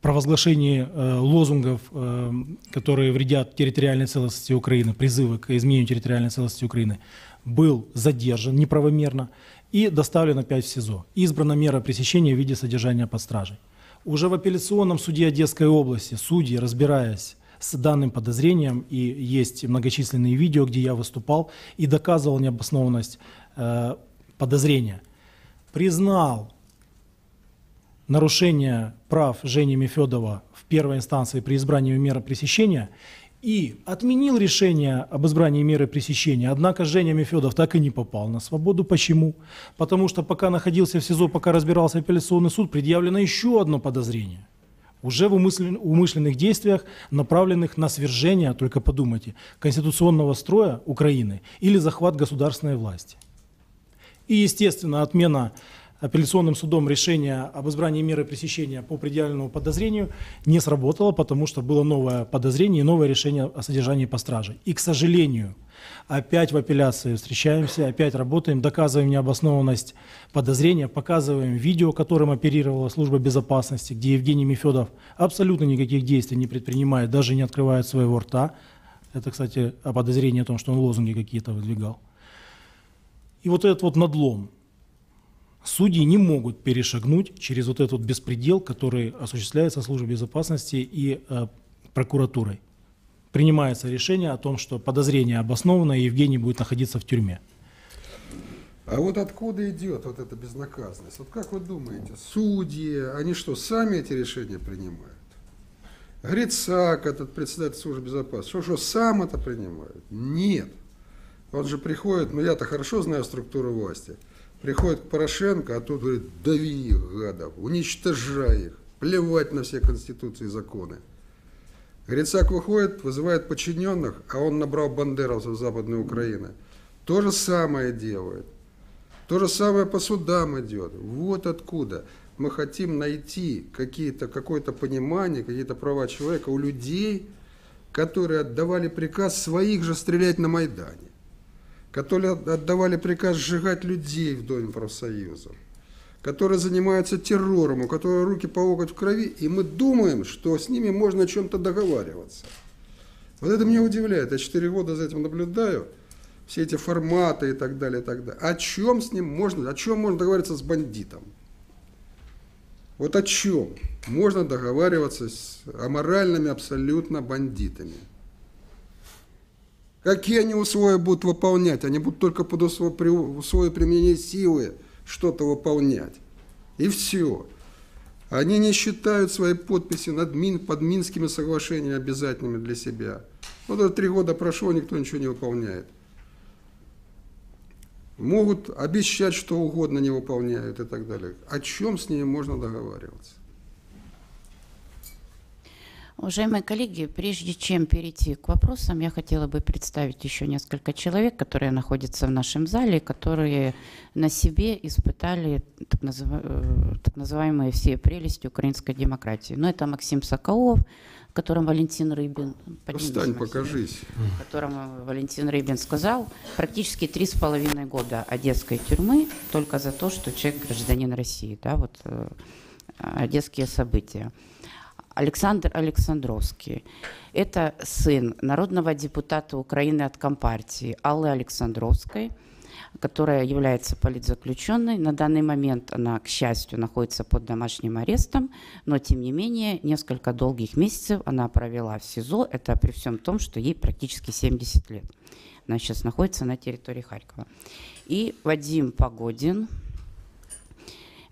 провозглашении э, лозунгов, э, которые вредят территориальной целостности Украины, призывы к изменению территориальной целостности Украины, был задержан неправомерно и доставлен опять в СИЗО. Избрана мера пресечения в виде содержания под стражей. Уже в апелляционном суде Одесской области судьи, разбираясь с данным подозрением, и есть многочисленные видео, где я выступал и доказывал необоснованность э, подозрения, признал нарушение прав Жени Мефедова в первой инстанции при избрании меры пресечения и отменил решение об избрании меры пресечения. Однако Женя Мефедов так и не попал на свободу. Почему? Потому что пока находился в СИЗО, пока разбирался апелляционный суд, предъявлено еще одно подозрение. Уже в умышлен- умышленных действиях, направленных на свержение, только подумайте, конституционного строя Украины или захват государственной власти. И, естественно, отмена апелляционным судом решения об избрании меры пресечения по предъявленному подозрению не сработала, потому что было новое подозрение и новое решение о содержании по страже. И, к сожалению, опять в апелляции встречаемся, опять работаем, доказываем необоснованность подозрения, показываем видео, которым оперировала служба безопасности, где Евгений Мефедов абсолютно никаких действий не предпринимает, даже не открывает своего рта. Это, кстати, о подозрении о том, что он лозунги какие-то выдвигал. И вот этот вот надлом. Судьи не могут перешагнуть через вот этот беспредел, который осуществляется службой безопасности и э, прокуратурой. Принимается решение о том, что подозрение обосновано, и Евгений будет находиться в тюрьме. А вот откуда идет вот эта безнаказанность? Вот как вы думаете, судьи, они что, сами эти решения принимают? Грицак, этот председатель службы безопасности, что, что сам это принимает? Нет. Он же приходит, ну я-то хорошо знаю структуру власти, приходит к Порошенко, а тут говорит, дави их, гадов, уничтожай их, плевать на все конституции и законы. Грицак выходит, вызывает подчиненных, а он набрал бандеровцев Западной Украины. То же самое делает. То же самое по судам идет. Вот откуда мы хотим найти какие-то, какое-то понимание, какие-то права человека у людей, которые отдавали приказ своих же стрелять на Майдане, которые отдавали приказ сжигать людей в Доме профсоюзов, которые занимаются террором, у которых руки по в крови, и мы думаем, что с ними можно о чем-то договариваться. Вот это меня удивляет. Я 4 года за этим наблюдаю. Все эти форматы и так далее, и так далее. О чем с ним можно, о чем можно договориться с бандитом? Вот о чем можно договариваться с аморальными абсолютно бандитами? Какие они условия будут выполнять? Они будут только под условия, при применения силы что-то выполнять. И все. Они не считают свои подписи над Мин, под Минскими соглашениями обязательными для себя. Вот это три года прошло, никто ничего не выполняет. Могут обещать что угодно, не выполняют и так далее. О чем с ними можно договариваться? Уважаемые коллеги, прежде чем перейти к вопросам, я хотела бы представить еще несколько человек, которые находятся в нашем зале, которые на себе испытали так, назыв... Э, так называемые все прелести украинской демократии. Но ну, это Максим Соколов, котором Валентин Рыбин... Встань, покажись. Которому Валентин Рыбин сказал, практически три с половиной года одесской тюрьмы только за то, что человек гражданин России. Да, вот э, одесские события. Александр Александровский. Это сын народного депутата Украины от Компартии Аллы Александровской, которая является политзаключенной. На данный момент она, к счастью, находится под домашним арестом, но, тем не менее, несколько долгих месяцев она провела в СИЗО. Это при всем том, что ей практически 70 лет. Она сейчас находится на территории Харькова. И Вадим Погодин,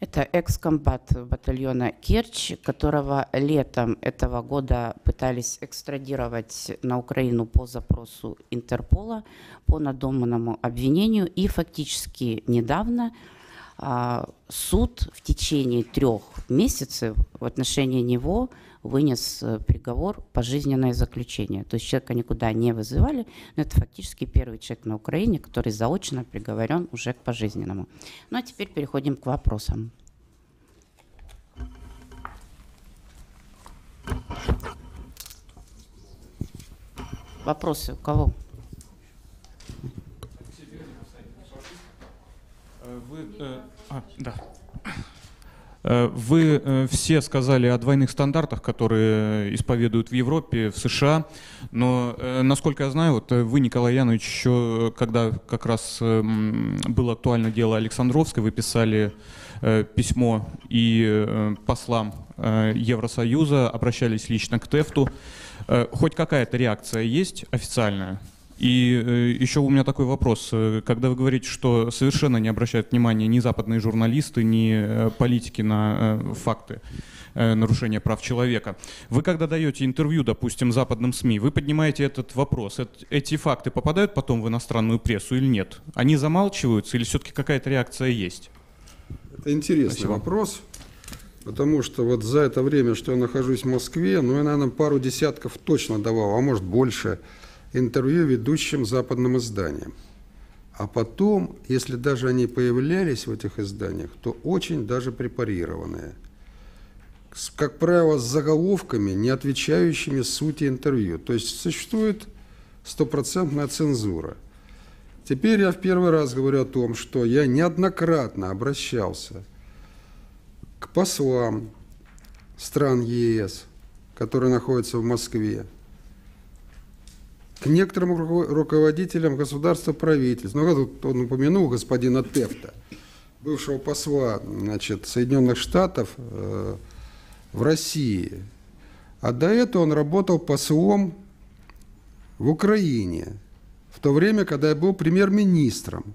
это экс-комбат батальона Керчь, которого летом этого года пытались экстрадировать на Украину по запросу Интерпола по надуманному обвинению. И фактически недавно а, суд в течение трех месяцев в отношении него вынес э, приговор пожизненное заключение. То есть человека никуда не вызывали, но это фактически первый человек на Украине, который заочно приговорен уже к пожизненному. Ну а теперь переходим к вопросам. Вопросы у кого? Вы, э, а, да. Э, вы э, все сказали о двойных стандартах, которые исповедуют в Европе, в США, но, э, насколько я знаю, вот вы, Николай Янович, еще когда как раз было актуально дело Александровской, вы писали письмо и послам Евросоюза, обращались лично к ТЭФТу. Хоть какая-то реакция есть официальная? И э, еще у меня такой вопрос. Э, когда вы говорите, что совершенно не обращают внимания ни западные журналисты, ни э, политики на факты нарушения прав человека. Вы когда даете интервью, допустим, западным СМИ, вы поднимаете этот вопрос. Эти факты попадают потом в иностранную прессу или нет? Они замалчиваются или все-таки какая-то реакция есть? Это интересный Спасибо. вопрос. Потому что вот за это время, что я нахожусь в Москве, ну, я, наверное, пару десятков точно давал, а может больше – интервью ведущим западным изданиям. А потом, если даже они появлялись в этих изданиях, то очень даже препарированные. Как правило, с заголовками, не отвечающими сути интервью. То есть существует стопроцентная цензура. Теперь я в первый раз говорю о том, что я неоднократно обращался к послам стран ЕС, которые находятся в Москве, к некоторым руководителям государства правительств. Ну, вот он упомянул господина Тефта, бывшего посла значит, Соединенных Штатов э, в России. А до этого он работал послом в Украине, в то время, когда я был премьер-министром.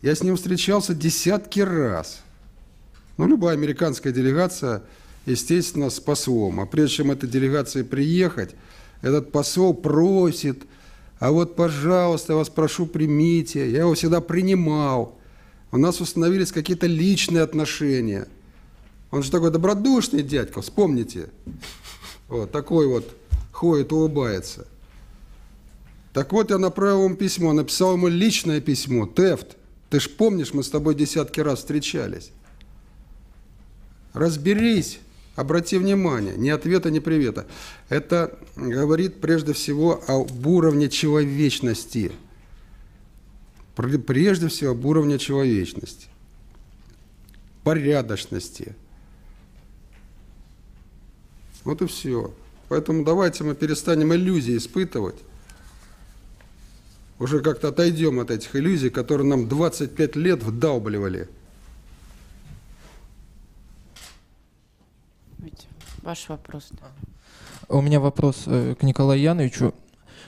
Я с ним встречался десятки раз. Ну, любая американская делегация, естественно, с послом. А прежде чем этой делегации приехать, этот посол просит, а вот, пожалуйста, я вас прошу, примите. Я его всегда принимал. У нас установились какие-то личные отношения. Он же такой добродушный дядька, вспомните. Вот, такой вот ходит, улыбается. Так вот, я направил ему письмо, написал ему личное письмо. Тефт, ты ж помнишь, мы с тобой десятки раз встречались. Разберись, Обрати внимание, ни ответа, ни привета. Это говорит прежде всего об уровне человечности. Прежде всего об уровне человечности, порядочности. Вот и все. Поэтому давайте мы перестанем иллюзии испытывать. Уже как-то отойдем от этих иллюзий, которые нам 25 лет вдалбливали. Ваш вопрос. У меня вопрос э, к Николаю Яновичу.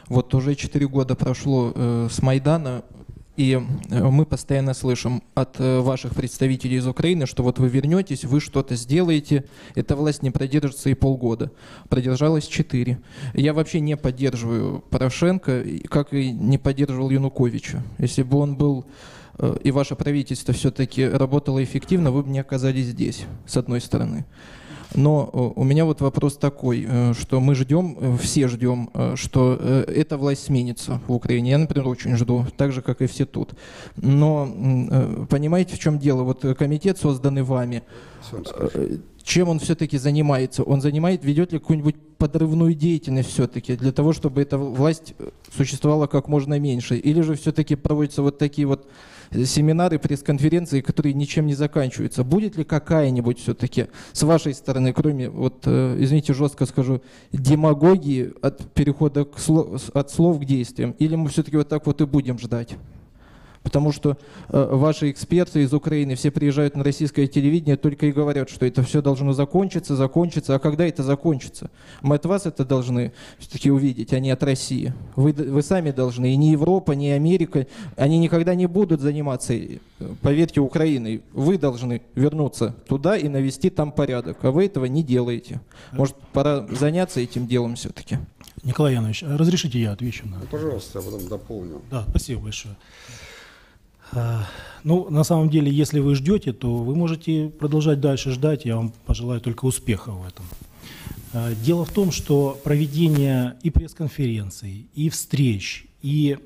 Вот уже 4 года прошло э, с Майдана, и э, мы постоянно слышим от ваших представителей из Украины, что вот вы вернетесь, вы что-то сделаете. Эта власть не продержится и полгода. Продержалась 4. Я вообще не поддерживаю Порошенко, как и не поддерживал Януковича. Если бы он был и ваше правительство все-таки работало эффективно, вы бы не оказались здесь, с одной стороны. Но э, у меня вот вопрос такой, э, что мы ждем, э, все ждем, что эта власть сменится в Украине. Я, например, очень жду, так же, как и все тут. Но понимаете, в чем дело? Вот комитет, созданный вами, чем он все-таки занимается? Он занимает, ведет ли какую-нибудь подрывную деятельность все-таки для того, чтобы эта власть существовала как можно меньше? Или же все-таки проводятся вот такие вот семинары, пресс-конференции, которые ничем не заканчиваются. Будет ли какая-нибудь все-таки с вашей стороны, кроме, вот, э, извините, жестко скажу, демагогии от перехода к слов, от слов к действиям? Или мы все-таки вот так вот и будем ждать? Потому что э, ваши эксперты из Украины все приезжают на российское телевидение только и говорят, что это все должно закончиться, закончиться. А когда это закончится? Мы от вас это должны все-таки увидеть, а не от России. Вы, вы сами должны. И ни Европа, ни Америка, они никогда не будут заниматься, э, поверьте, Украиной. Вы должны вернуться туда и навести там порядок. А вы этого не делаете. Может, пора заняться этим делом все-таки? Николай Янович, разрешите я отвечу на... Ну, пожалуйста, я потом дополню. Да, спасибо большое. А, ну, на самом деле, если вы ждете, то вы можете продолжать дальше ждать. Я вам пожелаю только успеха в этом. А, дело в том, что проведение и пресс-конференций, и встреч, и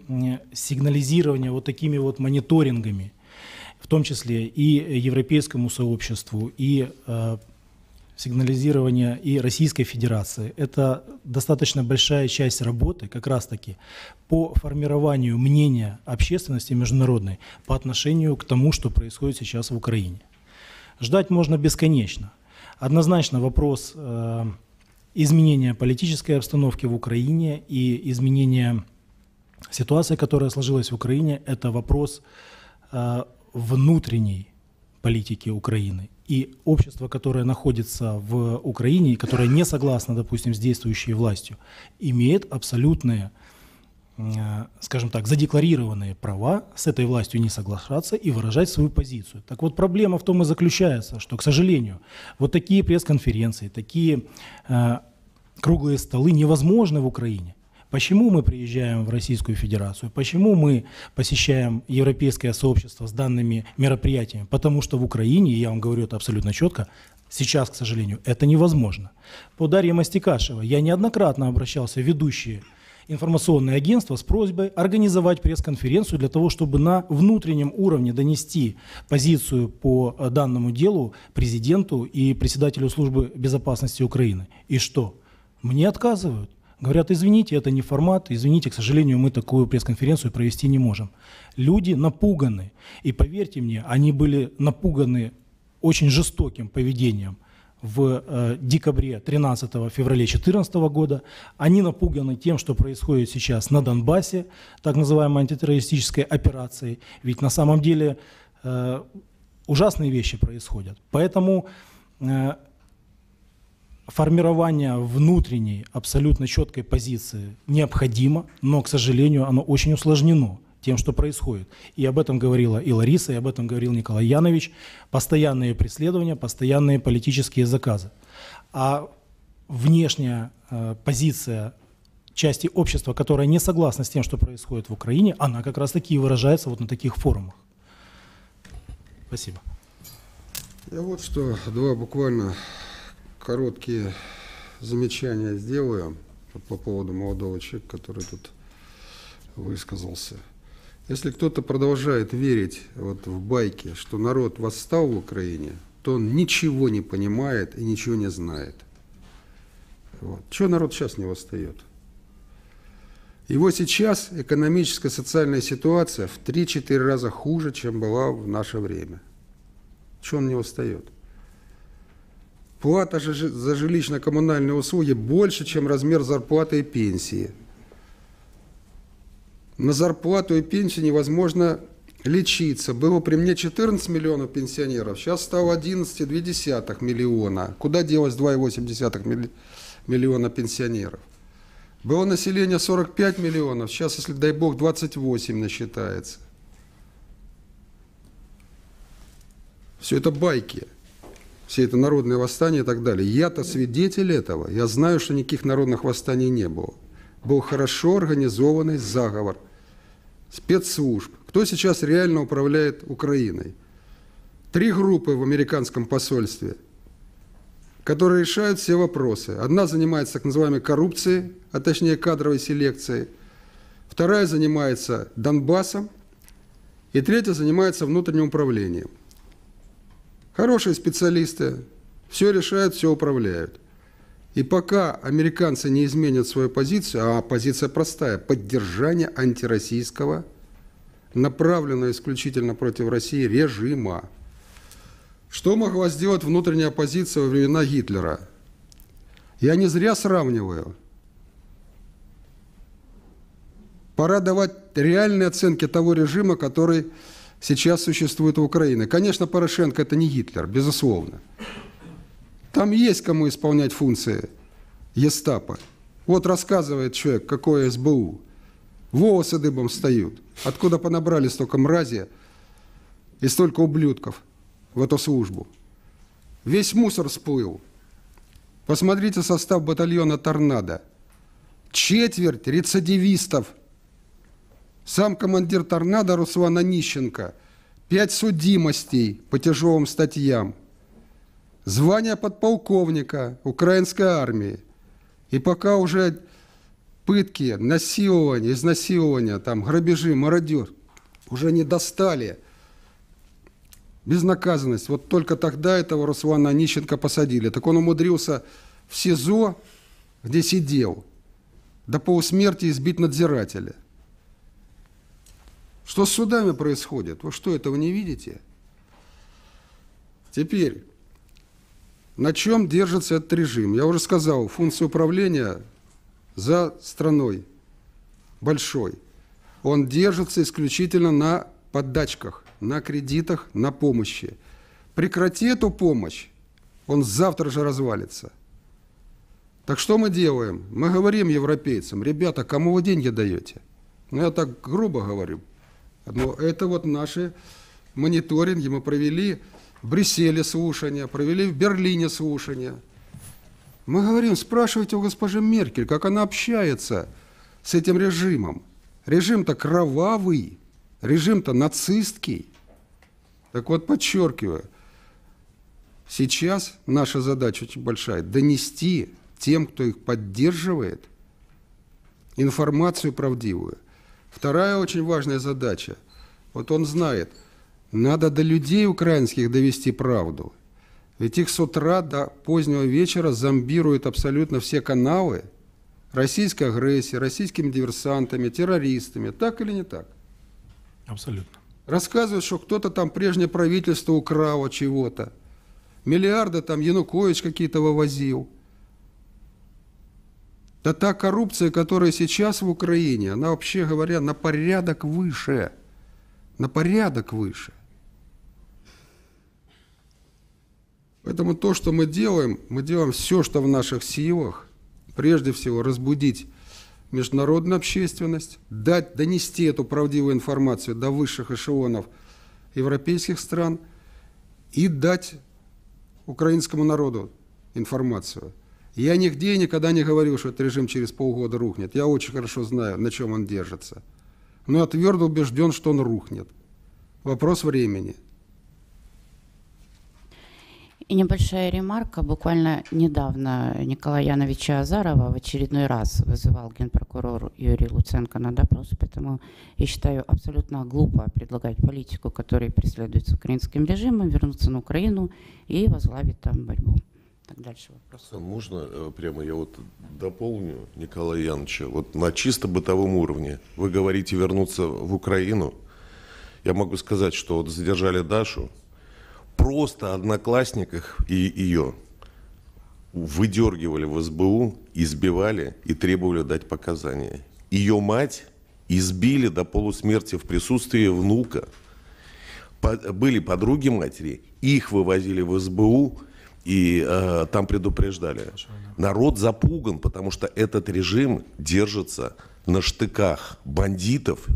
сигнализирование вот такими вот мониторингами, в том числе и европейскому сообществу, и а, сигнализирования и Российской Федерации. Это достаточно большая часть работы как раз-таки по формированию мнения общественности международной по отношению к тому, что происходит сейчас в Украине. Ждать можно бесконечно. Однозначно вопрос э, изменения политической обстановки в Украине и изменения ситуации, которая сложилась в Украине, это вопрос э, внутренней политики Украины и общество, которое находится в Украине, которое не согласно, допустим, с действующей властью, имеет абсолютные, э, скажем так, задекларированные права с этой властью не соглашаться и выражать свою позицию. Так вот, проблема в том и заключается, что, к сожалению, вот такие пресс-конференции, такие э, круглые столы невозможны в Украине. Почему мы приезжаем в Российскую Федерацию? Почему мы посещаем европейское сообщество с данными мероприятиями? Потому что в Украине, я вам говорю это абсолютно четко, сейчас, к сожалению, это невозможно. По Дарье Мастикашева я неоднократно обращался в ведущие информационные агентства с просьбой организовать пресс-конференцию для того, чтобы на внутреннем уровне донести позицию по данному делу президенту и председателю службы безопасности Украины. И что? Мне отказывают. Говорят, извините, это не формат, извините, к сожалению, мы такую пресс-конференцию провести не можем. Люди напуганы, и поверьте мне, они были напуганы очень жестоким поведением в э, декабре 13 февраля 2014 года. Они напуганы тем, что происходит сейчас на Донбассе, так называемой антитеррористической операцией. Ведь на самом деле э, ужасные вещи происходят. Поэтому э, формирование внутренней абсолютно четкой позиции необходимо, но, к сожалению, оно очень усложнено тем, что происходит. И об этом говорила и Лариса, и об этом говорил Николай Янович. Постоянные преследования, постоянные политические заказы. А внешняя э, позиция части общества, которая не согласна с тем, что происходит в Украине, она как раз таки и выражается вот на таких форумах. Спасибо. Я вот что, два буквально короткие замечания сделаю по поводу молодого человека, который тут высказался. Если кто-то продолжает верить вот в байки, что народ восстал в Украине, то он ничего не понимает и ничего не знает. Вот. Чего народ сейчас не восстает? Его сейчас экономическая социальная ситуация в 3-4 раза хуже, чем была в наше время. Чего он не восстает? Плата за жилищно-коммунальные услуги больше, чем размер зарплаты и пенсии. На зарплату и пенсию невозможно лечиться. Было при мне 14 миллионов пенсионеров, сейчас стало 11,2 миллиона. Куда делось 2,8 милли- миллиона пенсионеров? Было население 45 миллионов, сейчас, если дай бог, 28 насчитается. Все это байки, все это народные восстания и так далее. Я-то свидетель этого. Я знаю, что никаких народных восстаний не было. Был хорошо организованный заговор спецслужб. Кто сейчас реально управляет Украиной? Три группы в американском посольстве, которые решают все вопросы. Одна занимается так называемой коррупцией, а точнее кадровой селекцией. Вторая занимается Донбассом. И третья занимается внутренним управлением. Хорошие специалисты, все решают, все управляют. И пока американцы не изменят свою позицию, а позиция простая – поддержание антироссийского, направленного исключительно против России режима. Что могла сделать внутренняя оппозиция во времена Гитлера? Я не зря сравниваю. Пора давать реальные оценки того режима, который сейчас существует в Украине. Конечно, Порошенко – это не Гитлер, безусловно. Там есть кому исполнять функции Естапа. Вот рассказывает человек, какое СБУ. Волосы дыбом встают. Откуда понабрали столько мрази и столько ублюдков в эту службу. Весь мусор всплыл. Посмотрите состав батальона «Торнадо». Четверть рецидивистов. Сам командир «Торнадо» Руслан Онищенко. Пять судимостей по тяжелым статьям. Звание подполковника украинской армии. И пока уже пытки, насилование, изнасилование, там, грабежи, мародер уже не достали безнаказанность. Вот только тогда этого Руслана Онищенко посадили. Так он умудрился в СИЗО, где сидел, до полусмерти избить надзирателя. Что с судами происходит? Вы что, этого не видите? Теперь, на чем держится этот режим? Я уже сказал, функция управления за страной большой. Он держится исключительно на поддачках, на кредитах, на помощи. Прекрати эту помощь, он завтра же развалится. Так что мы делаем? Мы говорим европейцам, ребята, кому вы деньги даете? Ну, я так грубо говорю. Но это вот наши мониторинги мы провели в Брюсселе слушания, провели в Берлине слушания. Мы говорим, спрашивайте у госпожи Меркель, как она общается с этим режимом. Режим-то кровавый, режим-то нацистский. Так вот, подчеркиваю, сейчас наша задача очень большая – донести тем, кто их поддерживает, информацию правдивую. Вторая очень важная задача. Вот он знает, надо до людей украинских довести правду. Ведь их с утра до позднего вечера зомбируют абсолютно все каналы российской агрессии, российскими диверсантами, террористами. Так или не так? Абсолютно. Рассказывают, что кто-то там прежнее правительство украло чего-то. Миллиарды там Янукович какие-то вывозил. Да та коррупция, которая сейчас в Украине, она вообще говоря на порядок выше. На порядок выше. Поэтому то, что мы делаем, мы делаем все, что в наших силах. Прежде всего, разбудить международную общественность, дать, донести эту правдивую информацию до высших эшелонов европейских стран и дать украинскому народу информацию. Я нигде и никогда не говорил, что этот режим через полгода рухнет. Я очень хорошо знаю, на чем он держится. Но я твердо убежден, что он рухнет. Вопрос времени. И небольшая ремарка. Буквально недавно Николая Яновича Азарова в очередной раз вызывал генпрокурор Юрий Луценко на допрос, поэтому я считаю абсолютно глупо предлагать политику, который преследуется украинским режимом, вернуться на Украину и возглавить там борьбу. Так дальше вопрос. Можно э, прямо я вот дополню Николая Яновича? Вот на чисто бытовом уровне вы говорите вернуться в Украину. Я могу сказать, что вот задержали Дашу, просто одноклассниках и ее выдергивали в СБУ, избивали и требовали дать показания. Ее мать избили до полусмерти в присутствии внука. Были подруги матери, их вывозили в СБУ и э, там предупреждали. Народ запуган, потому что этот режим держится на штыках бандитов.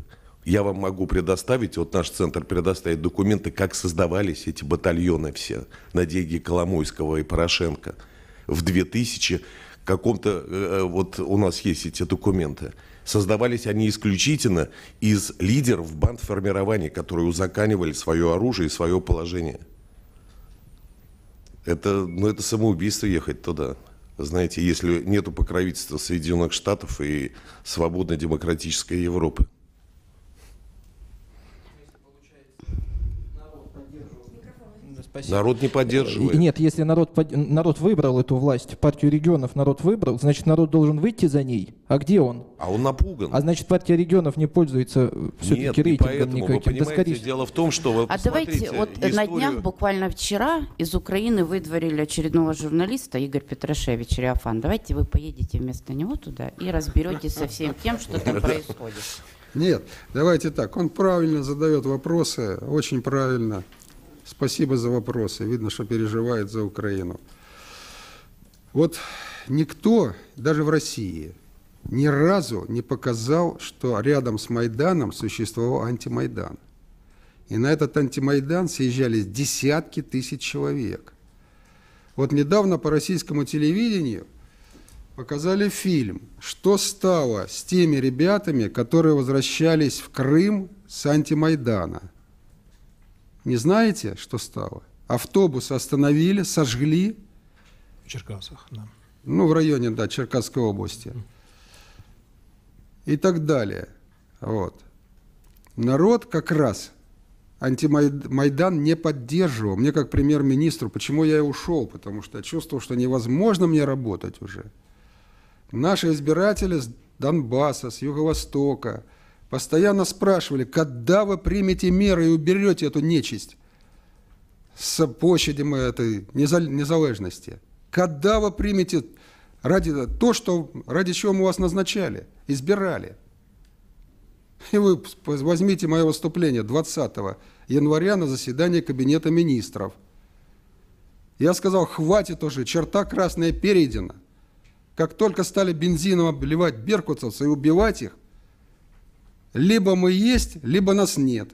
Я вам могу предоставить, вот наш центр предоставит документы, как создавались эти батальоны все на деньги Коломойского и Порошенко в 2000 каком-то, э, вот у нас есть эти документы. Создавались они исключительно из лидеров банд формирования, которые узаканивали свое оружие и свое положение. Это, ну, это самоубийство ехать туда. Знаете, если нету покровительства Соединенных Штатов и свободной демократической Европы. Спасибо. Народ не поддерживает. И Нет, если народ, народ выбрал эту власть, партию регионов народ выбрал, значит народ должен выйти за ней. А где он? А он напуган. А значит партия регионов не пользуется Нет, все-таки не рейтингом поэтому. Вы никаким. Да понимаете, скорее дело в том, что вы А давайте, вот на историю- днях, буквально вчера, из Украины выдворили очередного журналиста Игорь Петрашевич Риафан. Давайте вы поедете вместо него туда и разберетесь со всем тем, что там происходит. Нет, давайте так. Он правильно задает вопросы, очень правильно. Спасибо за вопросы. Видно, что переживает за Украину. Вот никто, даже в России, ни разу не показал, что рядом с Майданом существовал антимайдан. И на этот антимайдан съезжались десятки тысяч человек. Вот недавно по российскому телевидению показали фильм, что стало с теми ребятами, которые возвращались в Крым с антимайдана. Не знаете, что стало? Автобус остановили, сожгли, В Черкасах, да. ну, в районе, да, Черкасской области. И так далее. Вот. Народ как раз антимайдан не поддерживал. Мне как премьер-министру, почему я и ушел? Потому что я чувствовал, что невозможно мне работать уже. Наши избиратели с Донбасса, с Юго-Востока постоянно спрашивали, когда вы примете меры и уберете эту нечисть с площади этой неза- незалежности. Когда вы примете ради то, что, ради чего мы вас назначали, избирали. И вы возьмите мое выступление 20 января на заседании Кабинета министров. Я сказал, хватит уже, черта красная перейдена. Как только стали бензином обливать беркутовцев и убивать их, либо мы есть, либо нас нет.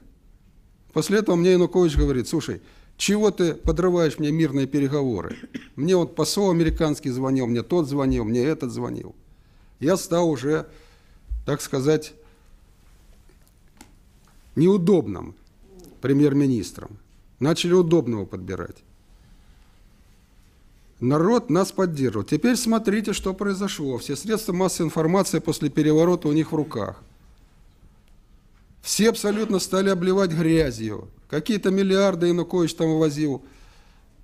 После этого мне Янукович говорит, слушай, чего ты подрываешь мне мирные переговоры? Мне вот посол американский звонил, мне тот звонил, мне этот звонил. Я стал уже, так сказать, неудобным премьер-министром. Начали удобного подбирать. Народ нас поддерживал. Теперь смотрите, что произошло. Все средства массовой информации после переворота у них в руках. Все абсолютно стали обливать грязью. Какие-то миллиарды Янукович там вывозил.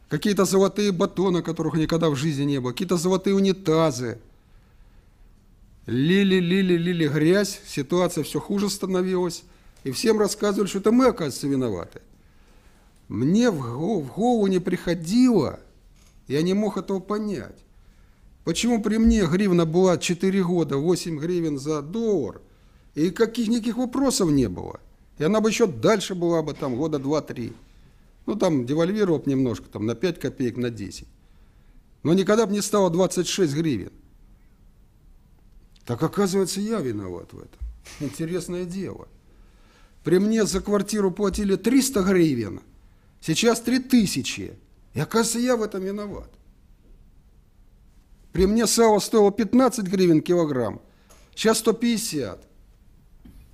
Какие-то золотые батоны, которых никогда в жизни не было. Какие-то золотые унитазы. Лили, лили, лили грязь. Ситуация все хуже становилась. И всем рассказывали, что это мы, оказывается, виноваты. Мне в голову не приходило, я не мог этого понять. Почему при мне гривна была 4 года, 8 гривен за доллар, и каких никаких вопросов не было. И она бы еще дальше была бы там года 2-3. Ну, там девальвировав немножко, там на 5 копеек, на 10. Но никогда бы не стало 26 гривен. Так оказывается, я виноват в этом. Интересное дело. При мне за квартиру платили 300 гривен, сейчас 3000. И оказывается, я в этом виноват. При мне сало стоило 15 гривен килограмм, сейчас 150.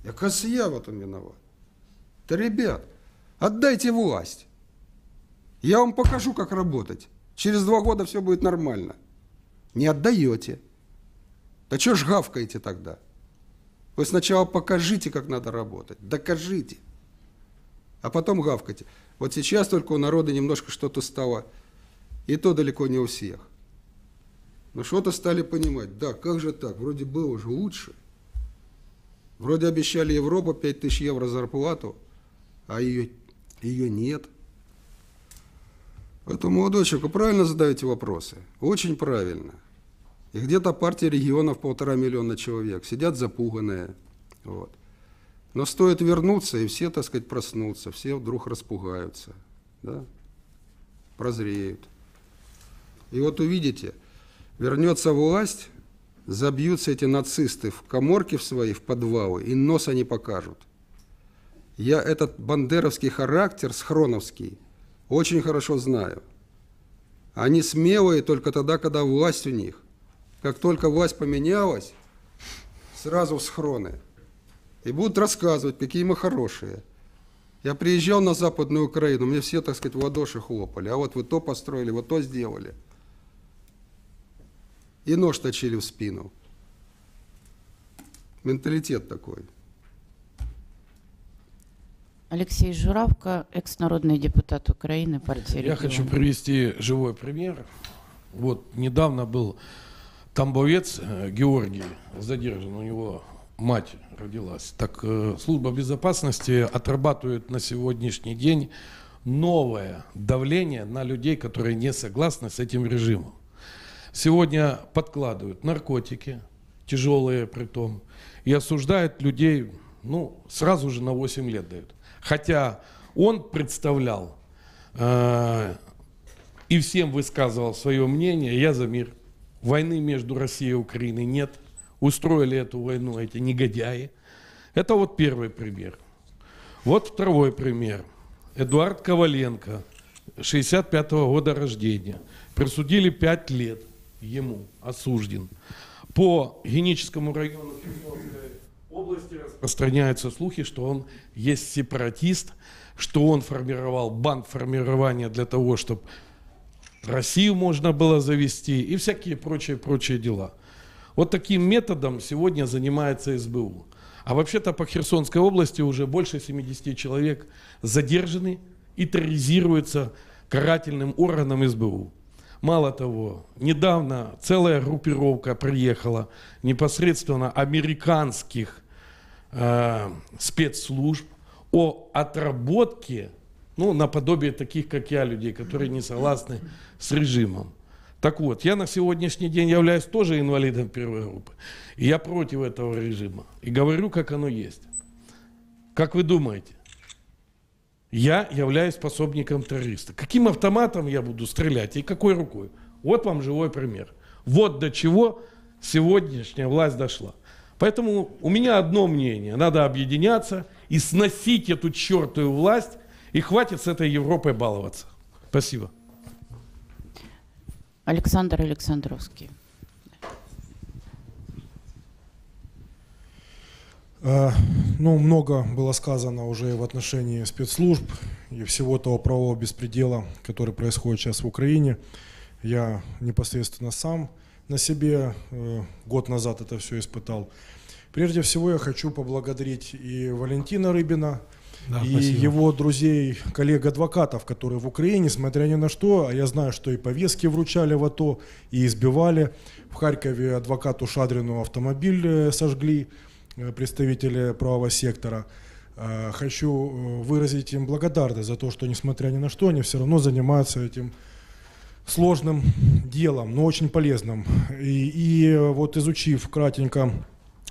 Оказывается, я в этом виноват. Да, ребят, отдайте власть. Я вам покажу, как работать. Через два года все будет нормально. Не отдаете. Да что ж гавкаете тогда? Вы сначала покажите, как надо работать. Докажите. А потом гавкайте. Вот сейчас только у народа немножко что-то стало. И то далеко не у всех. Но что-то стали понимать. Да, как же так? Вроде было же лучше. Вроде обещали Европа 5000 евро зарплату, а ее, ее нет. Поэтому, молодой человек, вы правильно задаете вопросы. Очень правильно. И где-то партия регионов полтора миллиона человек. Сидят запуганные. Вот. Но стоит вернуться, и все, так сказать, проснутся. Все вдруг распугаются. Да? Прозреют. И вот увидите, вернется власть, забьются эти нацисты в коморки в свои, в подвалы, и нос они покажут. Я этот бандеровский характер, схроновский, очень хорошо знаю. Они смелые только тогда, когда власть у них. Как только власть поменялась, сразу в схроны. И будут рассказывать, какие мы хорошие. Я приезжал на Западную Украину, мне все, так сказать, в ладоши хлопали. А вот вы то построили, вот то сделали. И нож точили в спину. Менталитет такой. Алексей Журавко, экс-народный депутат Украины, партия Я хочу привести живой пример. Вот недавно был тамбовец э, Георгий задержан, у него мать родилась. Так э, служба безопасности отрабатывает на сегодняшний день новое давление на людей, которые не согласны с этим режимом. Сегодня подкладывают наркотики, тяжелые при том, и осуждают людей, ну, сразу же на 8 лет дают. Хотя он представлял э, и всем высказывал свое мнение, я за мир. Войны между Россией и Украиной нет. Устроили эту войну эти негодяи. Это вот первый пример. Вот второй пример. Эдуард Коваленко, 65 -го года рождения. Присудили 5 лет ему, осужден. По Геническому району Херсонской области распространяются слухи, что он есть сепаратист, что он формировал банк формирования для того, чтобы Россию можно было завести и всякие прочие-прочие дела. Вот таким методом сегодня занимается СБУ. А вообще-то по Херсонской области уже больше 70 человек задержаны и терроризируются карательным органом СБУ. Мало того, недавно целая группировка приехала непосредственно американских э, спецслужб о отработке, ну, наподобие таких, как я, людей, которые не согласны с режимом. Так вот, я на сегодняшний день являюсь тоже инвалидом первой группы. И я против этого режима. И говорю, как оно есть. Как вы думаете? Я являюсь пособником террориста. Каким автоматом я буду стрелять и какой рукой? Вот вам живой пример. Вот до чего сегодняшняя власть дошла. Поэтому у меня одно мнение. Надо объединяться и сносить эту чертову власть. И хватит с этой Европой баловаться. Спасибо. Александр Александровский. Ну, много было сказано уже в отношении спецслужб и всего того правового беспредела, который происходит сейчас в Украине. Я непосредственно сам на себе э, год назад это все испытал. Прежде всего я хочу поблагодарить и Валентина Рыбина, Да, и спасибо. его друзей, коллег-адвокатов, которые в Украине, несмотря ни на что, а я знаю, что и повестки вручали в АТО, и избивали. В Харькове адвокату Шадрину автомобиль э, сожгли э, представители правого сектора. Э, Хочу э, выразить им благодарность за то, что, несмотря ни на что, они все равно занимаются этим сложным делом, но очень полезным. И, и э, вот изучив кратенько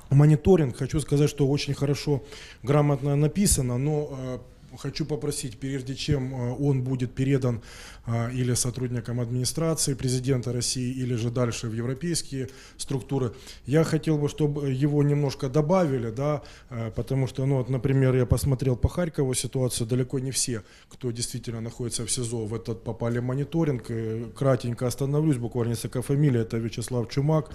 мониторинг, хочу сказать, что очень хорошо, грамотно написано, но э, хочу попросить, прежде чем э, он будет передан э, или сотрудникам администрации президента России, или же дальше в европейские структуры, я хотел бы, чтобы его немножко добавили, да, э, потому что, ну, вот, например, я посмотрел по Харькову ситуацию, далеко не все, кто действительно находится в СИЗО, в этот попали мониторинг. Кратенько остановлюсь, буквально несколько фамилий, это Вячеслав Чумак,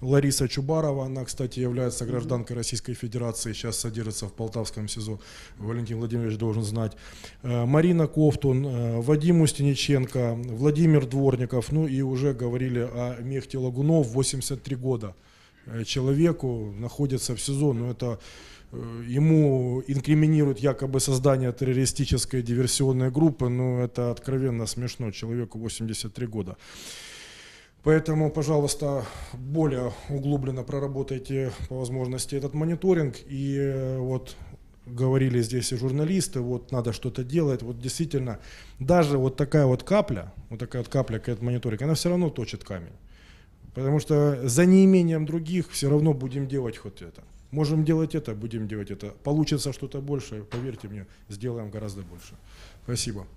Лариса Чубарова, она, кстати, является гражданкой Российской Федерации, сейчас содержится в Полтавском СИЗО, Валентин Владимирович должен знать. Э, Марина Ковтун, э, Вадим Устиниченко, Владимир Дворников, ну и уже говорили о Мехте Лагунов, 83 года э, человеку находится в СИЗО, но это ему инкриминируют якобы создание террористической диверсионной группы, но это откровенно смешно, человеку 83 года. Поэтому, пожалуйста, более углубленно проработайте по возможности этот мониторинг. И э, вот говорили здесь и журналисты, вот надо что-то делать, вот действительно, даже вот такая вот капля, вот такая вот капля, какая-то мониторинг, она все равно точит камень. Потому что за неимением других все равно будем делать хоть это. Можем делать это, будем делать это. Получится что-то больше, поверьте мне, сделаем гораздо больше. Спасибо.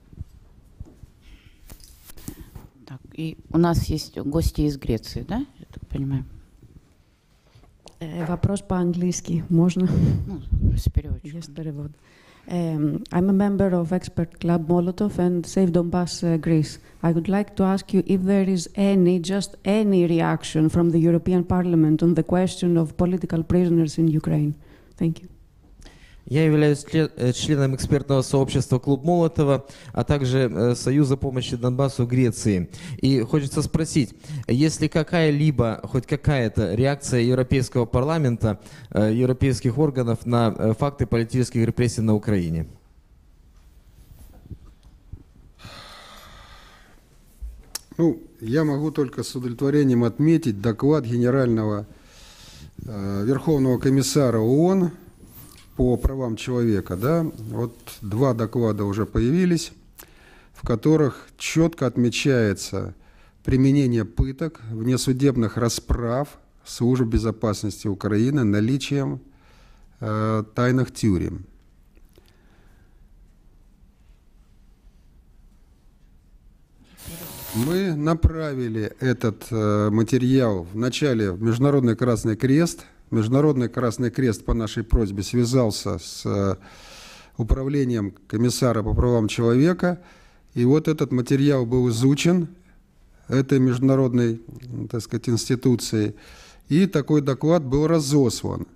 и у нас есть гости из Греции, да? Я так понимаю. Э, вопрос по-английски можно? Ну, с переводчиком. Yes, перевод. Um, I'm a member of Expert Club Molotov and Save Donbass uh, Greece. I would like to ask you if there is any, just any reaction from the European Parliament on the question of political prisoners in Ukraine. Thank you. Я являюсь э, членом экспертного сообщества Клуб Молотова, а также э, Союза помощи Донбассу Греции. И хочется спросить, есть ли какая-либо, хоть какая-то реакция Европейского парламента, э, европейских органов на факты политических репрессий на Украине? Ну, я могу только с удовлетворением отметить доклад генерального э, Верховного комиссара ООН по правам человека, да, вот два доклада уже появились, в которых четко отмечается применение пыток, внесудебных расправ служб безопасности Украины наличием э, тайных тюрем. Мы направили этот э, материал вначале в Международный Красный Крест – Международный Красный Крест по нашей просьбе связался с э, управлением комиссара по правам человека, и вот этот материал был изучен этой международной, так сказать, институцией, и такой доклад был разослан.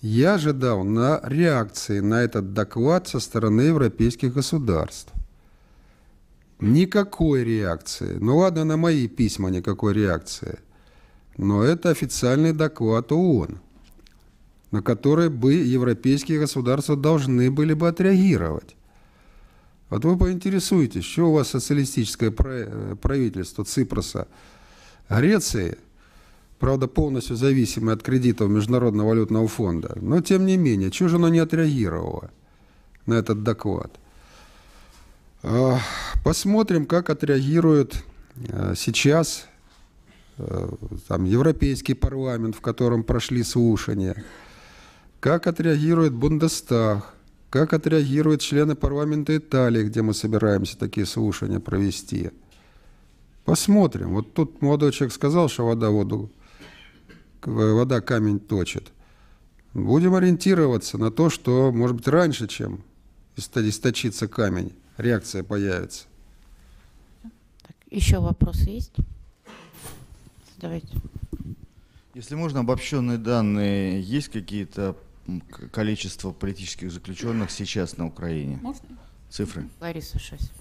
Я ожидал на реакции на этот доклад со стороны европейских государств. Никакой реакции. Ну ладно, на мои письма никакой реакции. Но это официальный доклад ООН на которые бы европейские государства должны были бы отреагировать. Вот вы поинтересуетесь, что у вас социалистическое правительство Ципроса, Греции, правда, полностью зависимое от кредитов Международного валютного фонда, но тем не менее, чего же оно не отреагировало на этот доклад? А, посмотрим, как отреагирует а, сейчас а, там, Европейский парламент, в котором прошли слушания – как отреагирует Бундестаг? Как отреагируют члены парламента Италии, где мы собираемся такие слушания провести? Посмотрим. Вот тут молодой человек сказал, что вода воду, вода камень точит. Будем ориентироваться на то, что, может быть, раньше, чем источится камень, реакция появится. Так, еще вопросы есть? Давайте. Если можно, обобщенные данные, есть какие-то количество политических заключенных сейчас на Украине? Можно? Цифры. Лариса, 6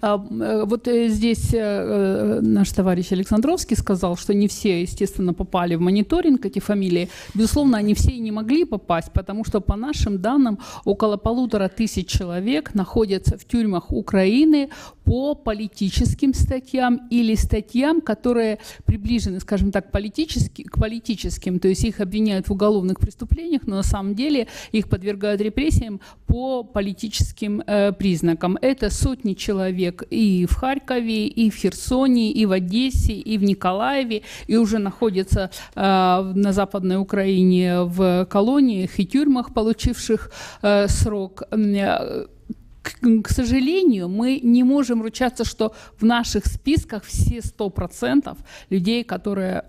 вот э, здесь э, наш товарищ Александровский сказал, что не все, естественно, попали в мониторинг, эти фамилии. Безусловно, они все и не могли попасть, потому что, по нашим данным, около полутора тысяч человек находятся в тюрьмах Украины по политическим статьям или статьям, которые приближены, скажем так, политически, к политическим, то есть их обвиняют в уголовных преступлениях, но на самом деле их подвергают репрессиям по политическим э, признакам. Это сотни человек и в Харькове, и в Херсоне, и в Одессе, и в Николаеве, и уже находятся э, на Западной Украине в колониях и тюрьмах, получивших э, срок к, сожалению, мы не можем ручаться, что в наших списках все 100% людей, которые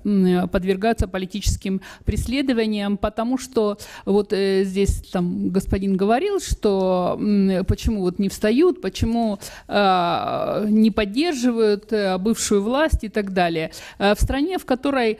подвергаются политическим преследованиям, потому что вот э, здесь там господин говорил, что почему вот не встают, почему э, не поддерживают э, бывшую власть и так далее. Э, в стране, в которой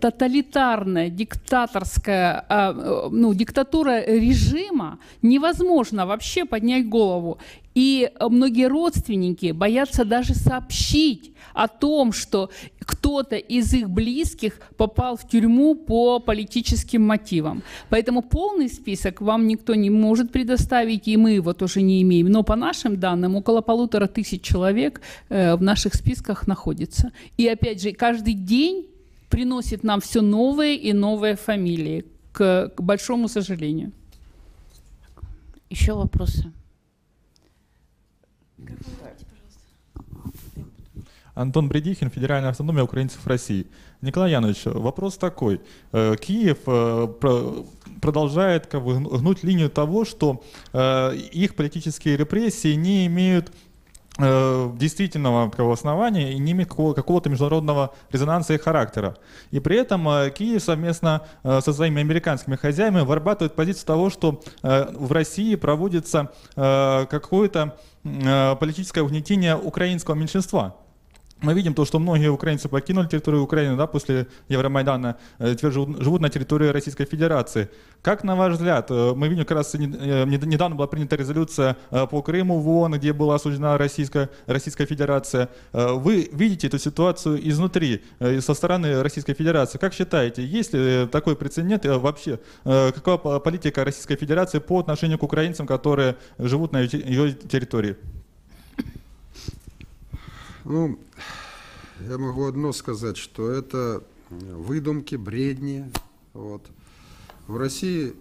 тоталитарная, диктаторская, э, ну, диктатура режима, невозможно вообще поднять голову. И многие родственники боятся даже сообщить о том, что кто-то из их близких попал в тюрьму по политическим мотивам. Поэтому полный список вам никто не может предоставить, и мы его тоже не имеем. Но по нашим данным, около полутора тысяч человек э, в наших списках находится. И опять же, каждый день приносит нам все новые и новые фамилии, к, к большому сожалению. Еще вопросы? Антон Бредихин, Федеральная автономия украинцев России. Николай Янович, вопрос такой. Э, Киев э, продолжает как бы, гнуть линию того, что э, их политические репрессии не имеют действительного такого основания и не имеет какого-то международного резонанса и характера. И при этом Киев совместно со своими американскими хозяевами вырабатывает позицию того, что в России проводится какое-то политическое угнетение украинского меньшинства мы видим то, что многие украинцы покинули территорию Украины да, после Евромайдана, э, теперь живут, на территории Российской Федерации. Как, на ваш взгляд, э, мы видим, как раз э, недавно была принята резолюция по Крыму в ООН, где была осуждена Российская, Российская Федерация. Вы видите эту ситуацию изнутри, со стороны Российской Федерации. Как считаете, есть ли такой прецедент вообще? Какова политика Российской Федерации по отношению к украинцам, которые живут на ее территории? Ну, я могу одно сказать, что это выдумки, бредни. Вот. В России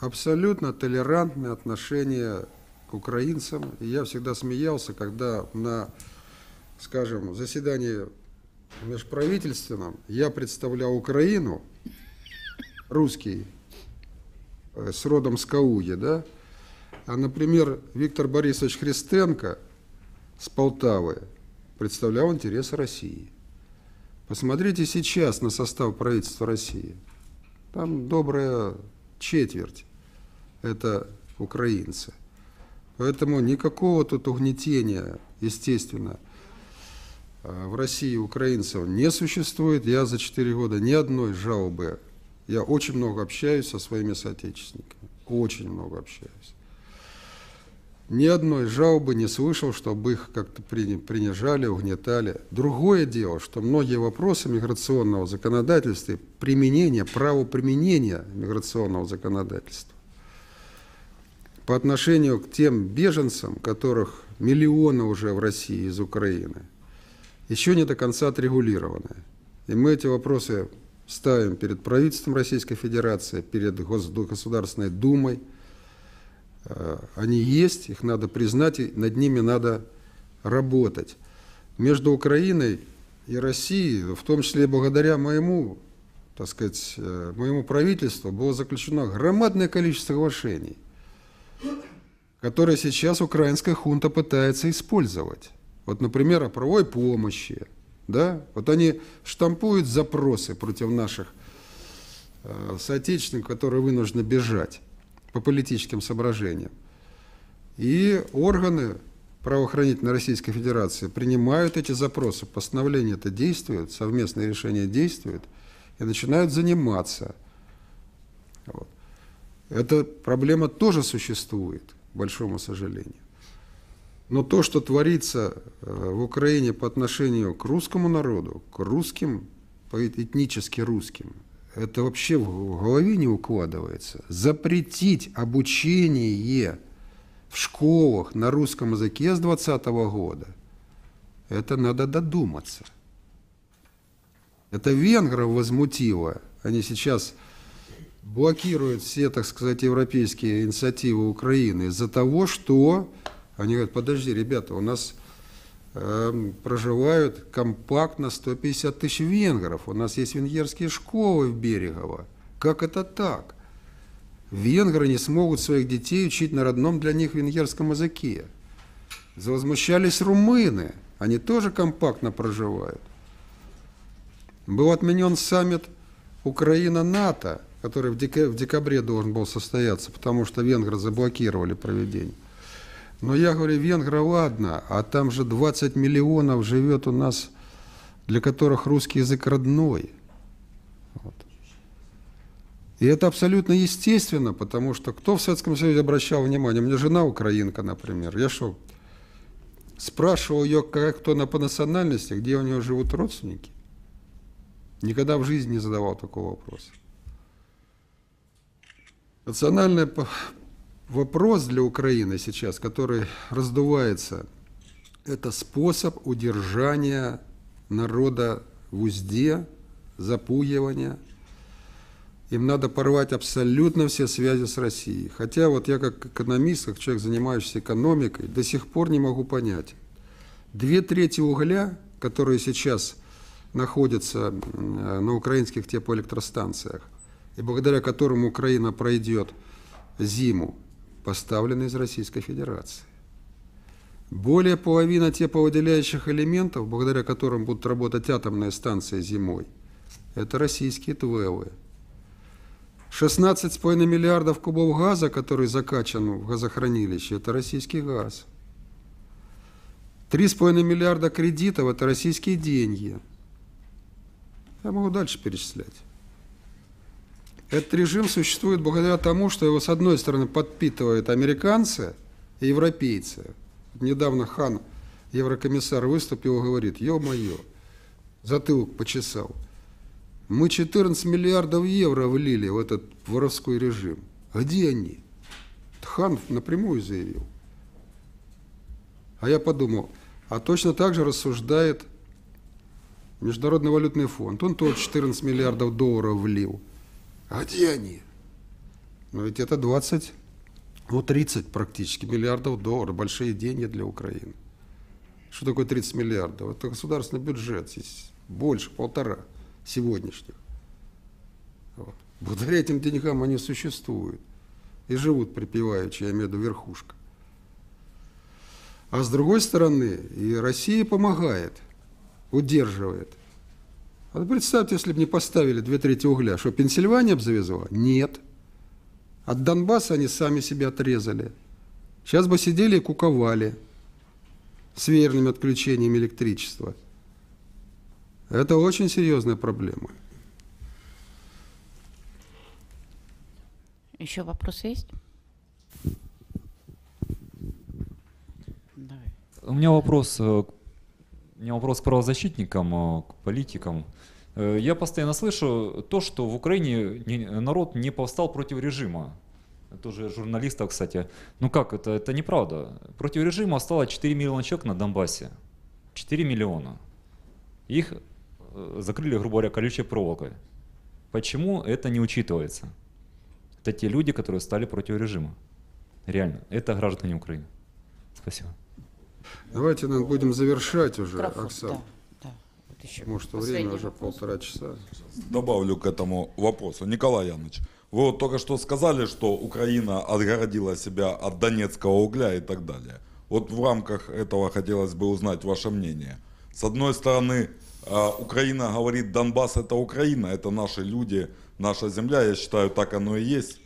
абсолютно толерантное отношение к украинцам. И я всегда смеялся, когда на, скажем, заседании межправительственном я представлял Украину, русский, э, с родом с Кауги, да, а, например, Виктор Борисович Христенко с Полтавы – представлял интересы России. Посмотрите сейчас на состав правительства России. Там добрая четверть – это украинцы. Поэтому никакого тут угнетения, естественно, в России украинцев не существует. Я за 4 года ни одной жалобы. Я очень много общаюсь со своими соотечественниками. Очень много общаюсь ни одной жалобы не слышал, чтобы их как-то принижали, угнетали. Другое дело, что многие вопросы миграционного законодательства, применения, правоприменения миграционного законодательства по отношению к тем беженцам, которых миллионы уже в России из Украины, еще не до конца отрегулированы. И мы эти вопросы ставим перед правительством Российской Федерации, перед Государственной Думой – они есть, их надо признать, и над ними надо работать. Между Украиной и Россией, в том числе благодаря моему, так сказать, э, моему правительству, было заключено громадное количество соглашений, которые сейчас украинская хунта пытается использовать. Вот, например, о правовой помощи. Да? Вот они штампуют запросы против наших э, соотечественников, которые вынуждены бежать по политическим соображениям. И органы правоохранительной Российской Федерации принимают эти запросы, постановление это действует, совместное решение действует, и начинают заниматься. Вот. Эта проблема тоже существует, к большому сожалению. Но то, что творится э, в Украине по отношению к русскому народу, к русским, этнически русским, это вообще в голове не укладывается. Запретить обучение в школах на русском языке с 2020 года, это надо додуматься. Это венгров возмутило. Они сейчас блокируют все, так сказать, европейские инициативы Украины из-за того, что они говорят, подожди, ребята, у нас проживают компактно 150 тысяч венгров. У нас есть венгерские школы в Берегово. Как это так? Венгры не смогут своих детей учить на родном для них венгерском языке. Завозмущались румыны. Они тоже компактно проживают. Был отменен саммит Украина-НАТО, который в декабре должен был состояться, потому что венгры заблокировали проведение. Но я говорю, венгры, ладно, а там же 20 миллионов живет у нас, для которых русский язык родной. Вот. И это абсолютно естественно, потому что кто в Советском Союзе обращал внимание? У меня жена украинка, например. Я что, спрашивал ее, как кто она по национальности, где у нее живут родственники? Никогда в жизни не задавал такого вопроса. Национальная вопрос для Украины сейчас, который раздувается, это способ удержания народа в узде, запугивания. им надо порвать абсолютно все связи с Россией. Хотя вот я как экономист, как человек, занимающийся экономикой, до сих пор не могу понять. Две трети угля, которые сейчас находятся на украинских теплоэлектростанциях, и благодаря которым Украина пройдет зиму, поставлены из Российской Федерации. Более половины тепловыделяющих элементов, благодаря которым будут работать атомные станции зимой, это российские ТВЛы. 16,5 миллиардов кубов газа, который закачан в газохранилище, это российский газ. 3,5 миллиарда кредитов – это российские деньги. Я могу дальше перечислять. Этот режим существует благодаря тому, что его, с одной стороны, подпитывают американцы и европейцы – недавно хан, еврокомиссар, выступил и говорит, ё-моё, затылок почесал. Мы 14 миллиардов евро влили в этот воровской режим. Где они? Хан напрямую заявил. А я подумал, а точно так же рассуждает Международный валютный фонд. Он тоже 14 миллиардов долларов влил. А где они? Но ведь это 20 ну, 30 практически миллиардов долларов, большие деньги для Украины. Что такое 30 миллиардов? Это государственный бюджет, здесь больше полтора сегодняшних. Вот. Благодаря этим деньгам они существуют и живут припеваючи, я имею в виду верхушка. А с другой стороны, и Россия помогает, удерживает. А представьте, если бы не поставили две трети угля, что Пенсильвания бы завезла? Нет. От Донбасса они сами себя отрезали. Сейчас бы сидели и куковали с верными отключением электричества. Это очень серьезная проблема. Еще вопросы есть? Давай. У меня вопрос, э, у меня вопрос к правозащитникам, э, к политикам. Э, я постоянно слышу то, что в Украине народ не повстал против режима. Тоже журналистов, кстати. Ну как, это, это неправда. Против режима стало 4 миллиона человек на Донбассе. 4 миллиона. Их э, закрыли, грубо говоря, колючей проволокой. Почему это не учитывается? Это те люди, которые стали против режима. Реально. Это граждане Украины. Спасибо. Давайте, наверное, будем завершать уже, Оксана. Да, еще Потому что последний время уже вопрос. полтора часа. Добавлю к этому вопросу. Николай Яныч, вы вот только что сказали, что Украина отгородила себя от донецкого угля и так далее. Вот в рамках этого хотелось бы узнать ваше мнение. С одной стороны, э, Украина говорит, Донбасс это Украина, это наши люди, наша земля, я считаю, так оно и есть.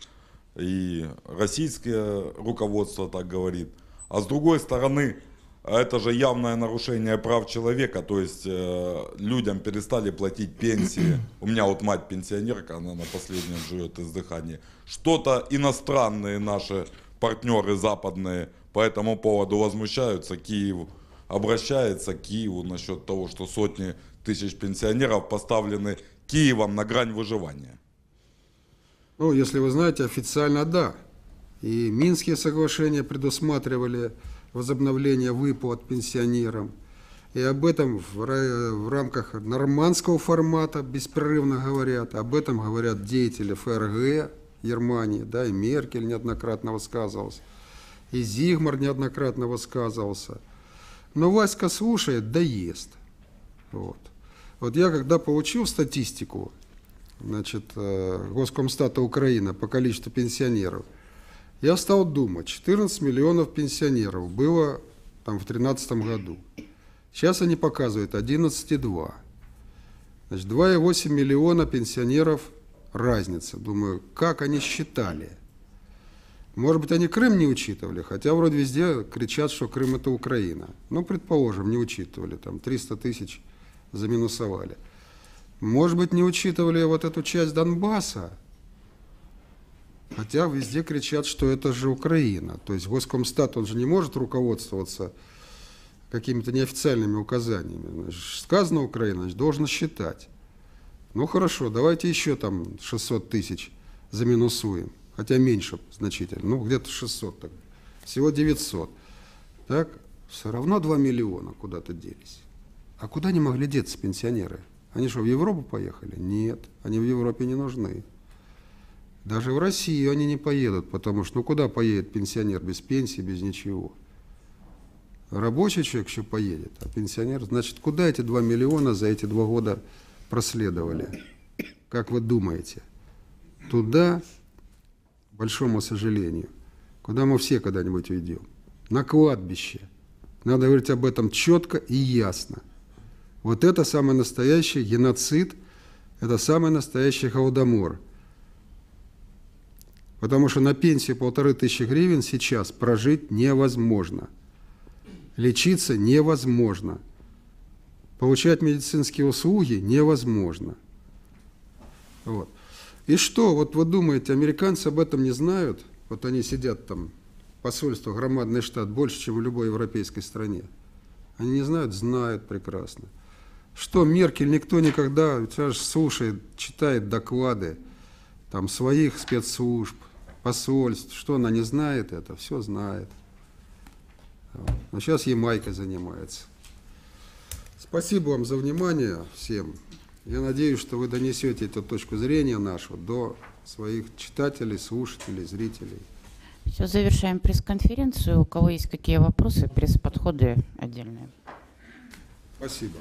И российское руководство так говорит. А с другой стороны, это же явное нарушение прав человека, то есть э, людям перестали платить пенсии. У меня вот мать пенсионерка, она на последнем живет издыхании. Что-то иностранные наши партнеры западные по этому поводу возмущаются. Киев обращается к Киеву насчет того, что сотни тысяч пенсионеров поставлены Киевом на грань выживания. Ну, если вы знаете, официально да. И Минские соглашения предусматривали возобновление выплат пенсионерам. И об этом в, ра- в рамках нормандского формата беспрерывно говорят. Об этом говорят деятели ФРГ Германии, да, и Меркель неоднократно высказывался, и Зигмар неоднократно высказывался. Но Васька слушает, да ест. Вот. Вот я когда получил статистику, значит, э, Госкомстата Украины по количеству пенсионеров, я стал думать, 14 миллионов пенсионеров было там в 2013 году. Сейчас они показывают 11,2. Значит, 2,8 миллиона пенсионеров разница. Думаю, как они считали? Может быть, они Крым не учитывали, хотя вроде везде кричат, что Крым это Украина. Ну, предположим, не учитывали, там 300 тысяч заминусовали. Может быть, не учитывали вот эту часть Донбасса, хотя везде кричат, что это же Украина. То есть Госкомстат, он же не может руководствоваться какими-то неофициальными указаниями. Значит, сказано Украина, значит, должен считать. Ну хорошо, давайте еще там 600 тысяч заминусуем, хотя меньше значительно, ну где-то 600, так. всего 900. Так, все равно 2 миллиона куда-то делись. А куда не могли деться пенсионеры? Они что, в Европу поехали? Нет, они в Европе не нужны. Даже в Россию они не поедут, потому что ну куда поедет пенсионер без пенсии, без ничего? Рабочий человек еще поедет, а пенсионер, значит, куда эти 2 миллиона за эти два года проследовали? Как вы думаете? Туда, к большому сожалению, куда мы все когда-нибудь уйдем? На кладбище. Надо говорить об этом четко и ясно. Вот это самый настоящий геноцид, это самый настоящий холодомор. Потому что на пенсии полторы тысячи гривен сейчас прожить невозможно. Лечиться невозможно. Получать медицинские услуги невозможно. Вот. И что, вот вы думаете, американцы об этом не знают? Вот они сидят там, посольство, громадный штат, больше, чем в любой европейской стране. Они не знают? Знают прекрасно. Что Меркель никто никогда, сейчас слушает, читает доклады там своих спецслужб, посольств, что она не знает это, все знает. Но сейчас Ямайка занимается. Спасибо вам за внимание всем. Я надеюсь, что вы донесете эту точку зрения нашу до своих читателей, слушателей, зрителей. Все, завершаем пресс-конференцию. У кого есть какие вопросы, пресс-подходы отдельные. Спасибо.